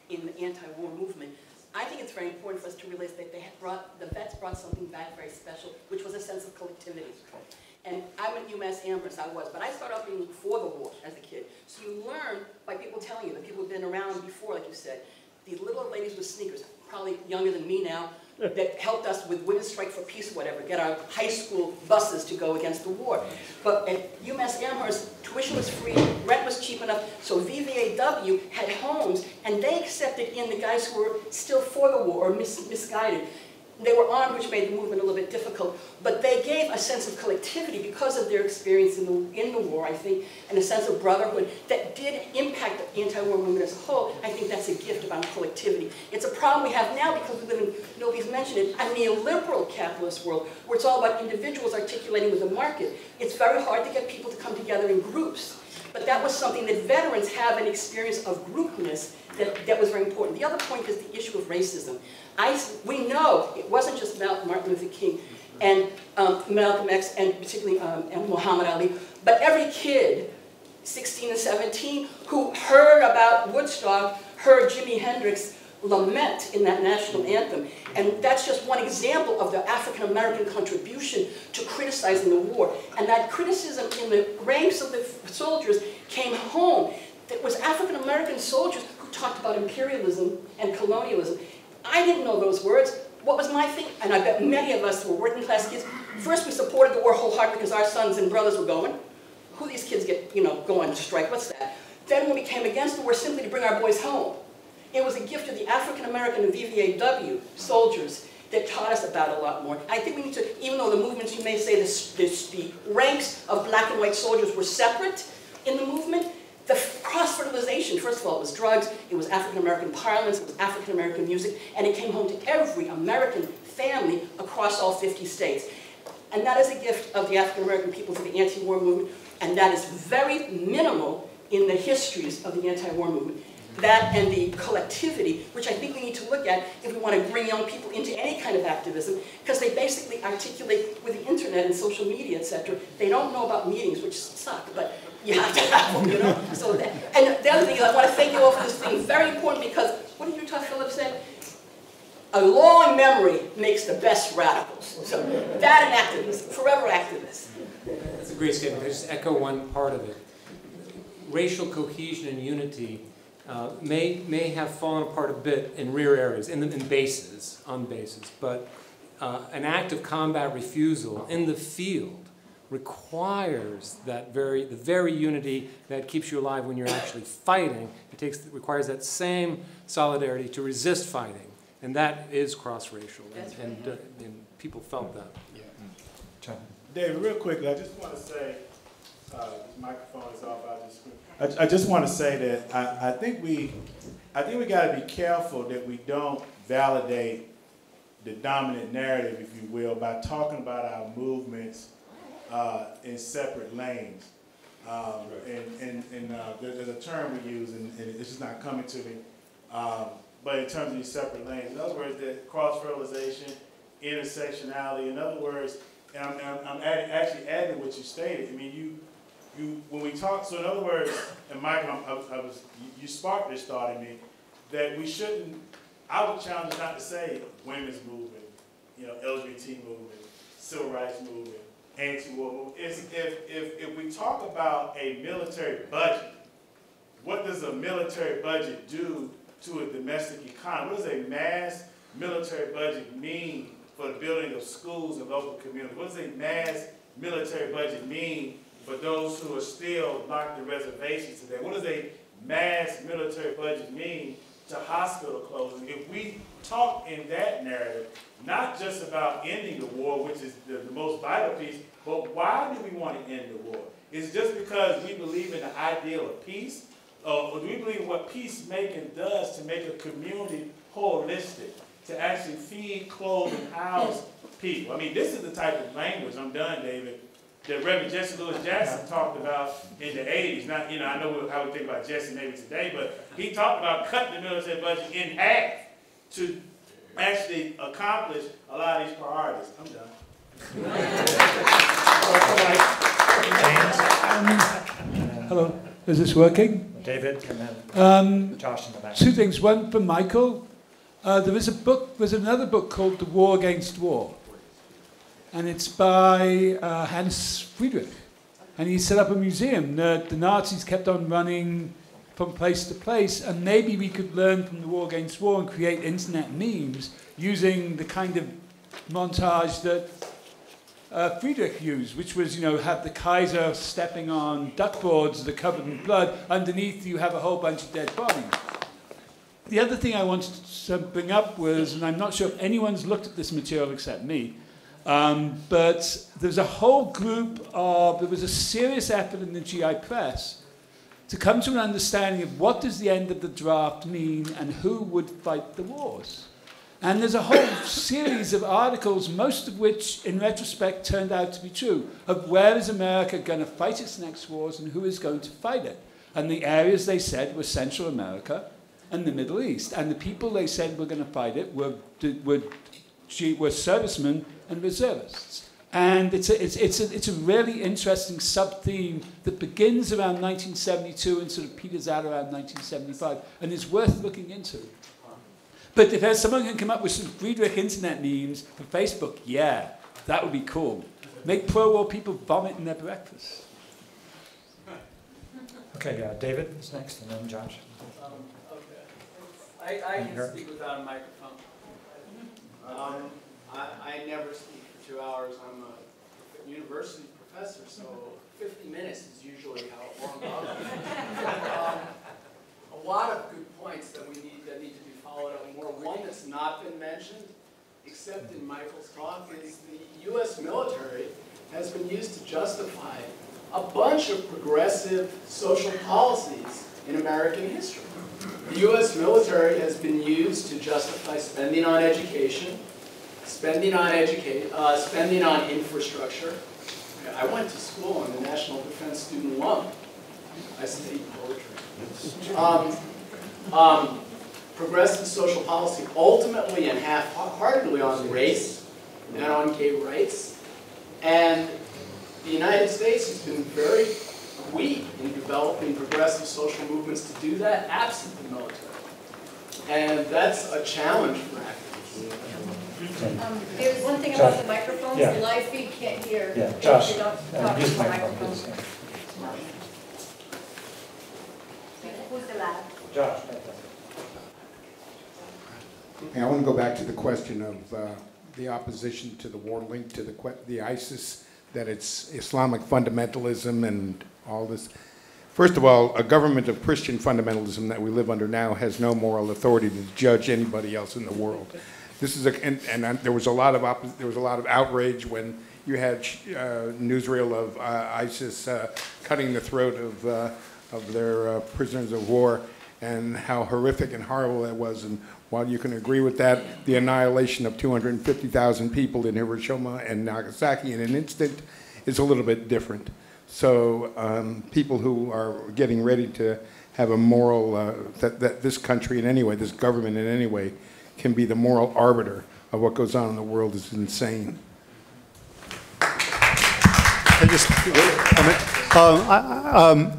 in the anti-war movement, I think it's very important for us to realize that they brought, the vets brought something back very special, which was a sense of collectivity. And I went to UMass Amherst, I was, but I started out being for the war as a kid. So you learn by people telling you, the people who've been around before, like you said. These little ladies with sneakers, probably younger than me now, that helped us with Women's Strike for Peace or whatever, get our high school buses to go against the war. But at UMass Amherst, tuition was free, rent was cheap enough, so VVAW had homes, and they accepted in the guys who were still for the war or mis misguided. They were armed, which made the movement a little bit difficult, but they gave a sense of collectivity because of their experience in the, in the war, I think, and a sense of brotherhood that did impact the anti-war movement as a whole. I think that's a gift about collectivity. It's a problem we have now because we live in, nobody's mentioned it, a neoliberal capitalist world where it's all about individuals articulating with the market. It's very hard to get people to come together in groups. But that was something that veterans have an experience of groupness that, that was very important. The other point is the issue of racism. I, we know it wasn't just about Martin Luther King and um, Malcolm X and particularly um, and Muhammad Ali, but every kid, 16 and 17, who heard about Woodstock, heard Jimi Hendrix lament in that national anthem. And that's just one example of the African American contribution to criticizing the war. And that criticism in the ranks of the soldiers came home. It was African American soldiers who talked about imperialism and colonialism. I didn't know those words. What was my thing? And I bet many of us who were working class kids, first we supported the war wholeheartedly because our sons and brothers were going. Who these kids get, you know, going to strike? What's that? Then when we came against the war, simply to bring our boys home. It was a gift of the African American and VVAW soldiers that taught us about a lot more. I think we need to, even though the movements, you may say this, this, the ranks of black and white soldiers were separate in the movement, the cross-fertilization, first of all, it was drugs, it was African-American parlance, it was African-American music, and it came home to every American family across all 50 states. And that is a gift of the African-American people to the anti-war movement, and that is very minimal in the histories of the anti-war movement. That and the collectivity, which I think we need to look at if we want to bring young people into any kind of activism, because they basically articulate with the internet and social media, etc. They don't know about meetings, which suck, but you have to have them, you know? So that, and the other thing is I want to thank you all for this thing, very important, because what did Utah Phillips say? A long memory makes the best radicals. So that and activists, forever activists. That's a great statement. I just echo one part of it. Racial cohesion and unity uh, may, may have fallen apart a bit in rear areas, in, the, in bases, on bases, but uh, an act of combat refusal in the field requires that very, the very unity that keeps you alive when you're actually fighting. It takes, it requires that same solidarity to resist fighting, and that is cross-racial, and, and, uh, and people felt that. Yeah. David, real quickly, I just want to say, uh, this microphone is off, I'll just, I, I just want to say that I, I think we, I think we got to be careful that we don't validate the dominant narrative, if you will, by talking about our movements uh, in separate lanes. Um, and and, and uh, there, there's a term we use, and, and it's just not coming to me. Um, but in terms of these separate lanes, in other words, that cross fertilization, intersectionality. In other words, and I'm, I'm, I'm adding, actually adding what you stated. I mean, you, you, when we talk, so in other words, and Michael, I'm, I, I was, you sparked this thought in me, that we shouldn't, I would challenge not to say women's movement, you know, LGBT movement, civil rights movement, anti-war movement. It's if, if, if we talk about a military budget, what does a military budget do to a domestic economy? What does a mass military budget mean for the building of schools and local communities? What does a mass military budget mean for those who are still locked in reservations today? What does a mass military budget mean to hospital closing? If we talk in that narrative, not just about ending the war, which is the, the most vital piece, but why do we want to end the war? Is it just because we believe in the ideal of peace? Uh, or do we believe what peacemaking does to make a community holistic, to actually feed, clothe, and house people? I mean, this is the type of language, I'm done, David, that Reverend Jesse Louis Jackson talked about in the 80s. Not, you know, I know how we think about Jesse maybe today, but he talked about cutting the military budget in half to actually accomplish a lot of these priorities. I'm done. Hello, is this working? David, and then Um, Josh in the back. two things. One for Michael. Uh, there is a book. There's another book called The War Against War, and it's by uh, Hans Friedrich, and he set up a museum that the Nazis kept on running from place to place, and maybe we could learn from the War Against War and create internet memes using the kind of montage that uh, Friedrich used, which was, you know, have the Kaiser stepping on duckboards that are covered in blood. Underneath, you have a whole bunch of dead bodies. The other thing I wanted to bring up was, and I'm not sure if anyone's looked at this material except me, um, but was a whole group of, there was a serious effort in the GI press to come to an understanding of what does the end of the draft mean and who would fight the wars. And there's a whole series of articles, most of which, in retrospect, turned out to be true, of where is America going to fight its next wars and who is going to fight it. And the areas they said were Central America and the Middle East. And the people they said were going to fight it were, were, were servicemen and reservists. And it's a, it's, it's, a, it's a really interesting sub-theme that begins around 1972 and sort of peters out around 1975 and is worth looking into. But if someone can come up with some Friedrich internet memes for Facebook, yeah, that would be cool. Make pro-war people vomit in their breakfast. Okay, uh, David is next, and then Josh. Um, okay. I, I can speak without a microphone. Um, I, I never speak for two hours. I'm a university professor, so 50 minutes is usually how long I'll um, A lot of good points that we need that need to be followed up more. One that's not been mentioned, except in Michael's talk, is the U.S. military has been used to justify a bunch of progressive social policies in American history. The U.S. military has been used to justify spending on education, spending on educate, uh, spending on infrastructure. I went to school. I'm a National Defense student alum. I studied poetry. Um, um, progressive social policy, ultimately and half-heartedly on race and on gay rights. And the United States has been very weak in developing progressive social movements to do that absent the military. And that's a challenge for activists. Um, There's one thing about the microphones, Yeah. the live feed can't hear. Yeah, Josh, uh, use into microphone, microphone. Who's the lab? Josh. Hey, I want to go back to the question of uh, the opposition to the war linked to the, the ISIS, that it's Islamic fundamentalism and all this. First of all, a government of Christian fundamentalism that we live under now has no moral authority to judge anybody else in the world. This is a, and, and uh, there was a lot of there was a lot of outrage when you had uh, newsreel of uh, ISIS uh, cutting the throat of, uh, of their uh, prisoners of war and how horrific and horrible that was. And while you can agree with that, the annihilation of 250,000 people in Hiroshima and Nagasaki in an instant is a little bit different. So um, people who are getting ready to have a moral, uh, that, that this country in any way, this government in any way, can be the moral arbiter of what goes on in the world is insane. I just, um, I, um,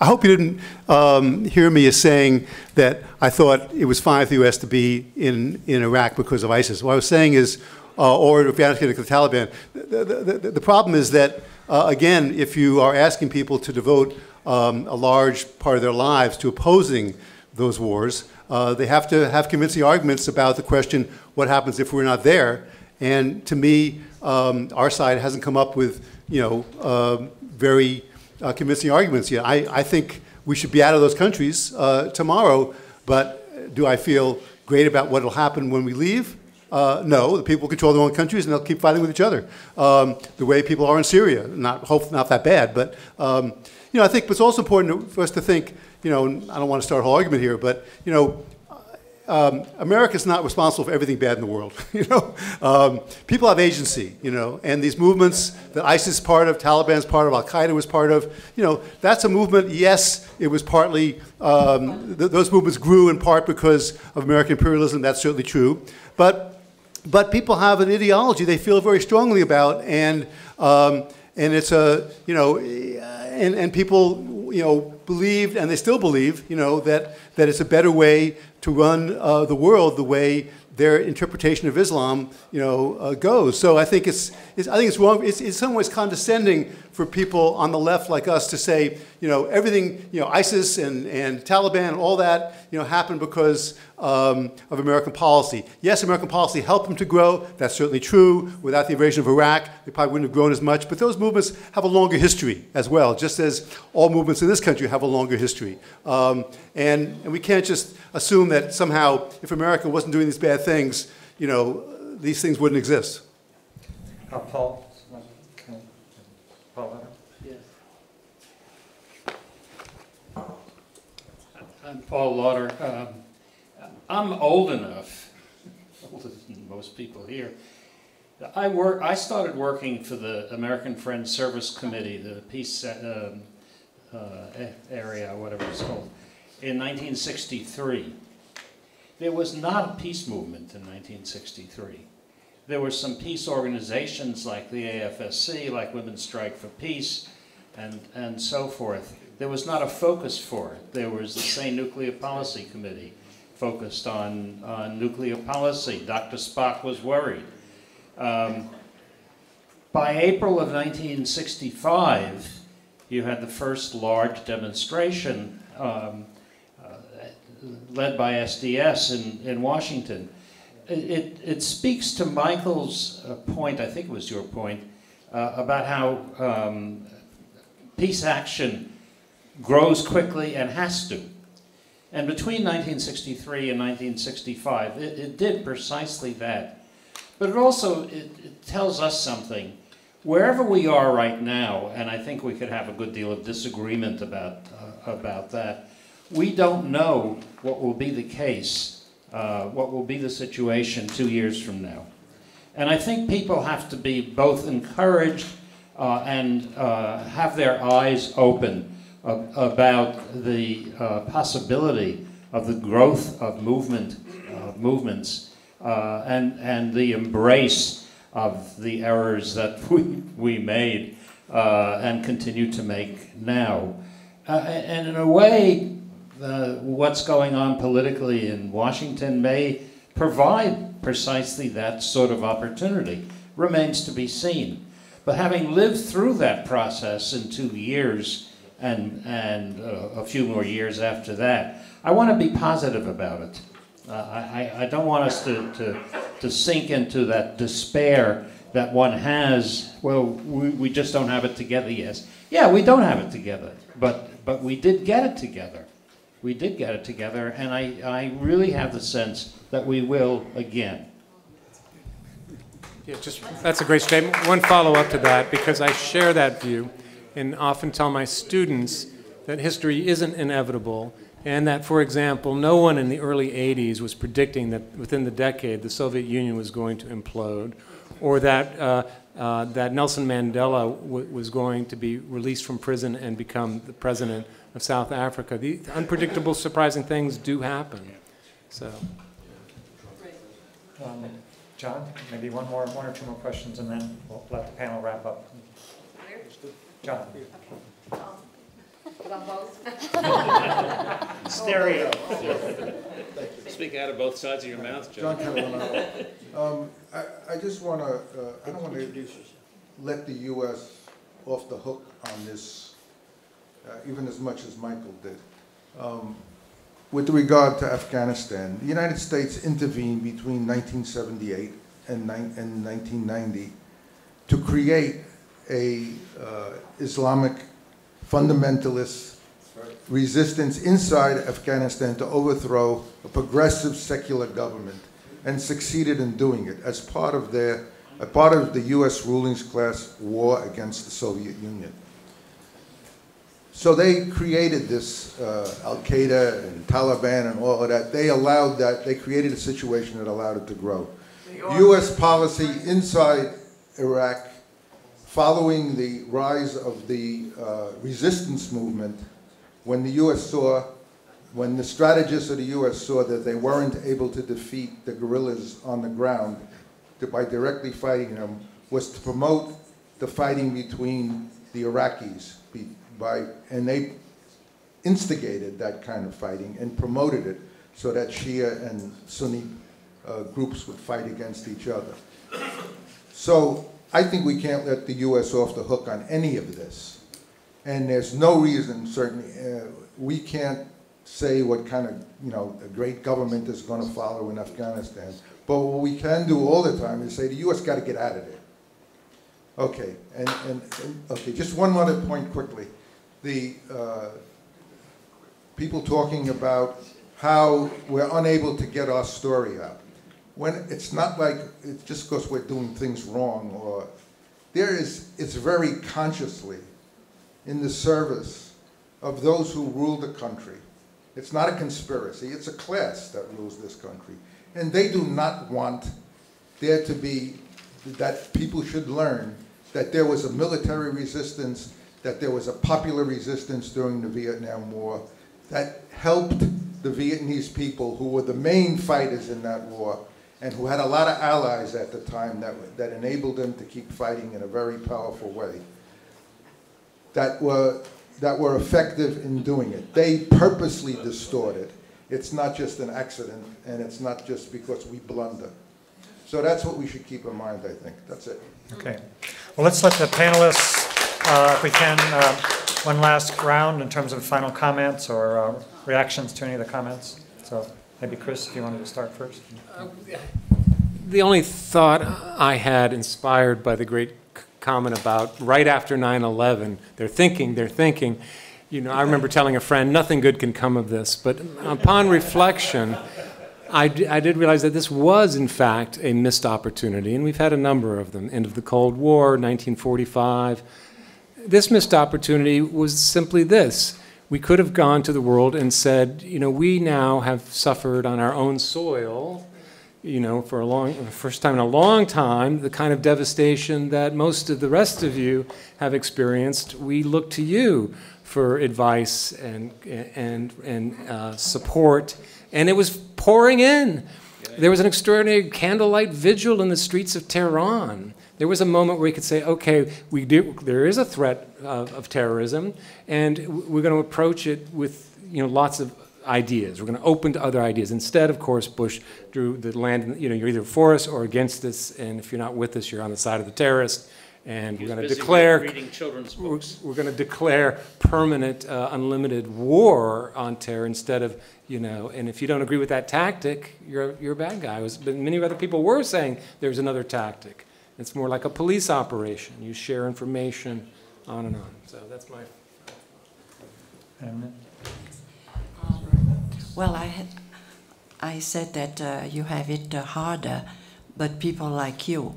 I hope you didn't um, hear me as saying that I thought it was fine for the U.S. to be in, in Iraq because of ISIS. What I was saying is, uh, or Afghanistan because of the Taliban. The, the, the, the problem is that, uh, again, if you are asking people to devote um, a large part of their lives to opposing those wars, uh, they have to have convincing arguments about the question, what happens if we're not there? And to me, um, our side hasn't come up with, you know, um very uh, convincing arguments yet. I, I think we should be out of those countries uh, tomorrow, but do I feel great about what will happen when we leave? Uh, no, the people control their own countries and they'll keep fighting with each other. Um, the way people are in Syria, not hope not that bad, but um, you know, I think it's also important for us to think. You know, I don't want to start a whole argument here, but you know, um, America's not responsible for everything bad in the world. You know, um, people have agency. You know, and these movements that ISIS is part of, Taliban's part of, Al Qaeda was part of. You know, that's a movement. Yes, it was partly um, th- those movements grew in part because of American imperialism. That's certainly true, but but people have an ideology they feel very strongly about, and um, and it's a you know, and and people you know believed and they still believe you know that that it's a better way to run uh, the world the way their interpretation of Islam, you know, uh, goes. So I think it's, it's I think it's wrong. It's in some ways condescending for people on the left like us to say, you know, everything, you know, ISIS and, and Taliban and all that, you know, happened because um, of American policy. Yes, American policy helped them to grow. That's certainly true. Without the invasion of Iraq, they probably wouldn't have grown as much. But those movements have a longer history as well, just as all movements in this country have a longer history. Um, and, and we can't just assume that somehow, if America wasn't doing these bad things, you know, these things wouldn't exist. Uh, Paul? can- Paul, Yes. I'm Paul Lauter. Um, I'm old enough, older than most people here. I work. I started working for the American Friends Service Committee, the peace um, uh, area, whatever it's called, in 1963. There was not a peace movement in 1963. There were some peace organizations like the AFSC, like Women's Strike for Peace, and, and so forth. There was not a focus for it. There was the SANE Nuclear Policy Committee focused on, nuclear policy. Dr. Spock was worried. Um, by April of 1965, you had the first large demonstration um, uh, led by SDS in, in Washington. It, it, it speaks to Michael's uh, point, I think it was your point, uh, about how um, peace action grows quickly and has to. And between 1963 and 1965, it, it did precisely that. But it also it, it tells us something. Wherever we are right now, and I think we could have a good deal of disagreement about, uh, about that, we don't know what will be the case, uh, what will be the situation two years from now. And I think people have to be both encouraged uh, and uh, have their eyes open about the uh, possibility of the growth of movement, uh, movements, uh, and, and the embrace of the errors that we, we made uh, and continue to make now. Uh, and in a way, uh, what's going on politically in Washington may provide precisely that sort of opportunity. Remains to be seen. But having lived through that process in two years and, and uh, a few more years after that, I want to be positive about it. Uh, I, I don't want us to, to, to sink into that despair that one has, well, we, we just don't have it together yet. Yeah, we don't have it together, but, but we did get it together. We did get it together, and I, I really have the sense that we will again. Yeah, just, that's a great statement. One follow-up to that, because I share that view and often tell my students that history isn't inevitable, and that, for example, no one in the early 80s was predicting that within the decade the Soviet Union was going to implode, or that, uh, uh, that Nelson Mandela was going to be released from prison and become the president of South Africa. The unpredictable, surprising things do happen. So. Um, John, maybe one more, one or two more questions, and then we'll let the panel wrap up. John. Stereo. Speak out of both sides of your mouth, John. John Catalinotto. Um, I, I just want to, uh, I don't want to let the U.S. off the hook on this, uh, even as much as Michael did. Um, with regard to Afghanistan, the United States intervened between 1978 and, and 1990 to create a uh, Islamic fundamentalist resistance inside Afghanistan to overthrow a progressive secular government and succeeded in doing it as part of their a part of the US rulings class war against the Soviet Union. So they created this uh, Al Qaeda and Taliban and all of that. They allowed that, they created a situation that allowed it to grow. US policy inside Iraq following the rise of the uh, resistance movement, when the U.S. saw, when the strategists of the U.S. saw that they weren't able to defeat the guerrillas on the ground to, by directly fighting them, was to promote the fighting between the Iraqis be, by, and they instigated that kind of fighting and promoted it so that Shia and Sunni uh, groups would fight against each other. So I think we can't let the U.S. off the hook on any of this. And there's no reason, certainly, uh, we can't say what kind of, you know, a great government is going to follow in Afghanistan. But what we can do all the time is say the U.S. got to get out of there. Okay, and, and, and, okay, just one other point quickly. The uh, people talking about how we're unable to get our story out when it's not like it's just because we're doing things wrong or there is, it's very consciously in the service of those who rule the country. It's not a conspiracy, it's a class that rules this country. And they do not want there to be, that people should learn that there was a military resistance, that there was a popular resistance during the Vietnam War that helped the Vietnamese people who were the main fighters in that war and who had a lot of allies at the time that, that enabled them to keep fighting in a very powerful way, that were, that were effective in doing it. They purposely distorted. It's not just an accident, and it's not just because we blunder. So that's what we should keep in mind, I think. That's it. Okay. Well, let's let the panelists, uh, if we can, uh, one last round in terms of final comments or uh, reactions to any of the comments. So. Maybe Chris, if you wanted to start first. the only thought I had inspired by the great comment about right after 9/11, they're thinking, they're thinking. You know, I remember telling a friend, nothing good can come of this. But upon reflection, I, did realize that this was, in fact, a missed opportunity, and we've had a number of them. End of the Cold War, 1945. This missed opportunity was simply this we could have gone to the world and said, you know, we now have suffered on our own soil, you know, for a long, first time in a long time, the kind of devastation that most of the rest of you have experienced. We look to you for advice and and and uh, support, and it was pouring in. There was an extraordinary candlelight vigil in the streets of Tehran there was a moment where we could say, okay, we do, there is a threat of, of terrorism, and we're going to approach it with you know, lots of ideas. We're going to open to other ideas. Instead, of course, Bush drew the land, you know, you're either for us or against us, and if you're not with us, you're on the side of the terrorist. And we're going to declare we're, we're, going to declare permanent, uh, unlimited war on terror instead of you know. And if you don't agree with that tactic, you're you're a bad guy. Was, but many other people were saying there's another tactic. It's more like a police operation. You share information, on and on. So that's my. Um, well, I had, I said that uh, you have it uh, harder, but people like you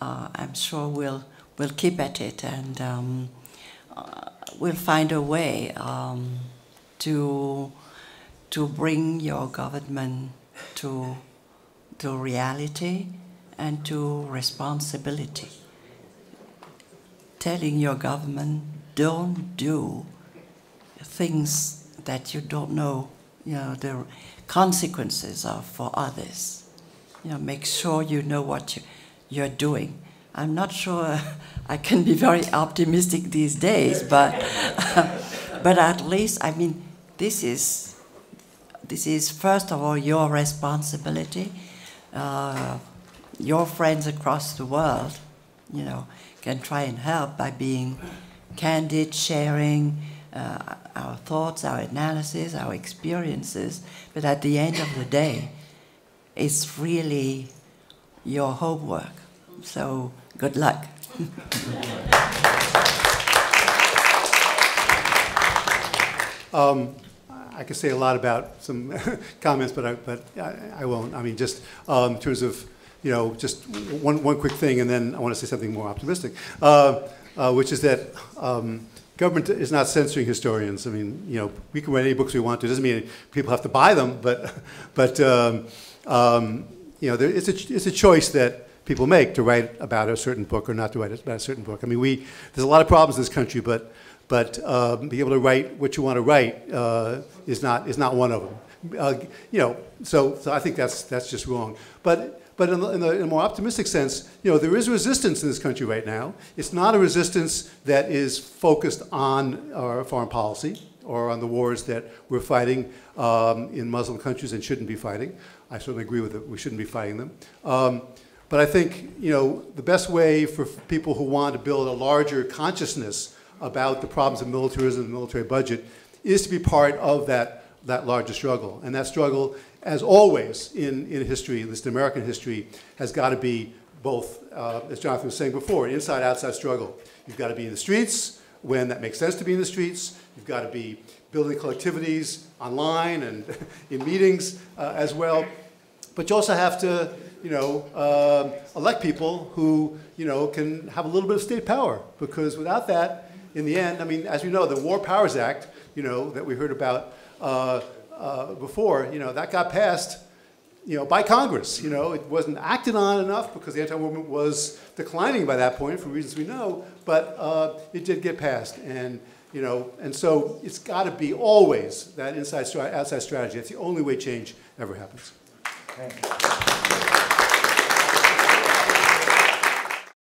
uh, I'm sure we'll we'll keep at it and um, uh, we'll find a way um, to to bring your government to to reality and to responsibility. Telling your government don't do things that you don't know, you know, the consequences of for others. You know, make sure you know what you, you're doing. I'm not sure I can be very optimistic these days, but but at least I mean this is this is first of all your responsibility. Uh, your friends across the world, you know, can try and help by being candid, sharing uh, our thoughts, our analysis, our experiences. But at the end of the day, it's really your homework. So good luck. Um, I could say a lot about some comments, but I, but I, I won't. I mean, just um, in terms of, you know, just one, one quick thing, and then I want to say something more optimistic, uh, uh, which is that um, government is not censoring historians. I mean, you know, we can write any books we want to. It doesn't mean people have to buy them, but, but um, um, you know, there, it's, a, it's a choice that people make to write about a certain book or not to write about a certain book. I mean, we, there's a lot of problems in this country, but but um, being able to write what you want to write uh, is not is not one of them. Uh, you know, so so I think that's that's just wrong. But but in, the, in, the, in, a more optimistic sense, you know, there is resistance in this country right now. It's not a resistance that is focused on our foreign policy or on the wars that we're fighting um, in Muslim countries and shouldn't be fighting. I certainly agree with it. We shouldn't be fighting them. Um, but I think you know the best way for people who want to build a larger consciousness about the problems of militarism and the military budget is to be part of that, that larger struggle. And that struggle, as always in, in history, at least in American history, has got to be both, uh, as Jonathan was saying before, an inside-outside struggle. You've got to be in the streets when that makes sense to be in the streets. You've got to be building collectivities online and in meetings uh, as well. But you also have to, you know, uh, elect people who, you know, can have a little bit of state power because without that, in the end, I mean, as we know, the War Powers Act, you know, that we heard about uh, before, you know, that got passed, you know, by Congress. You know, it wasn't acted on enough because the anti-war was declining by that point for reasons we know, but uh, it did get passed. And, you know, and so it's got to be always that inside outside strategy. That's the only way change ever happens.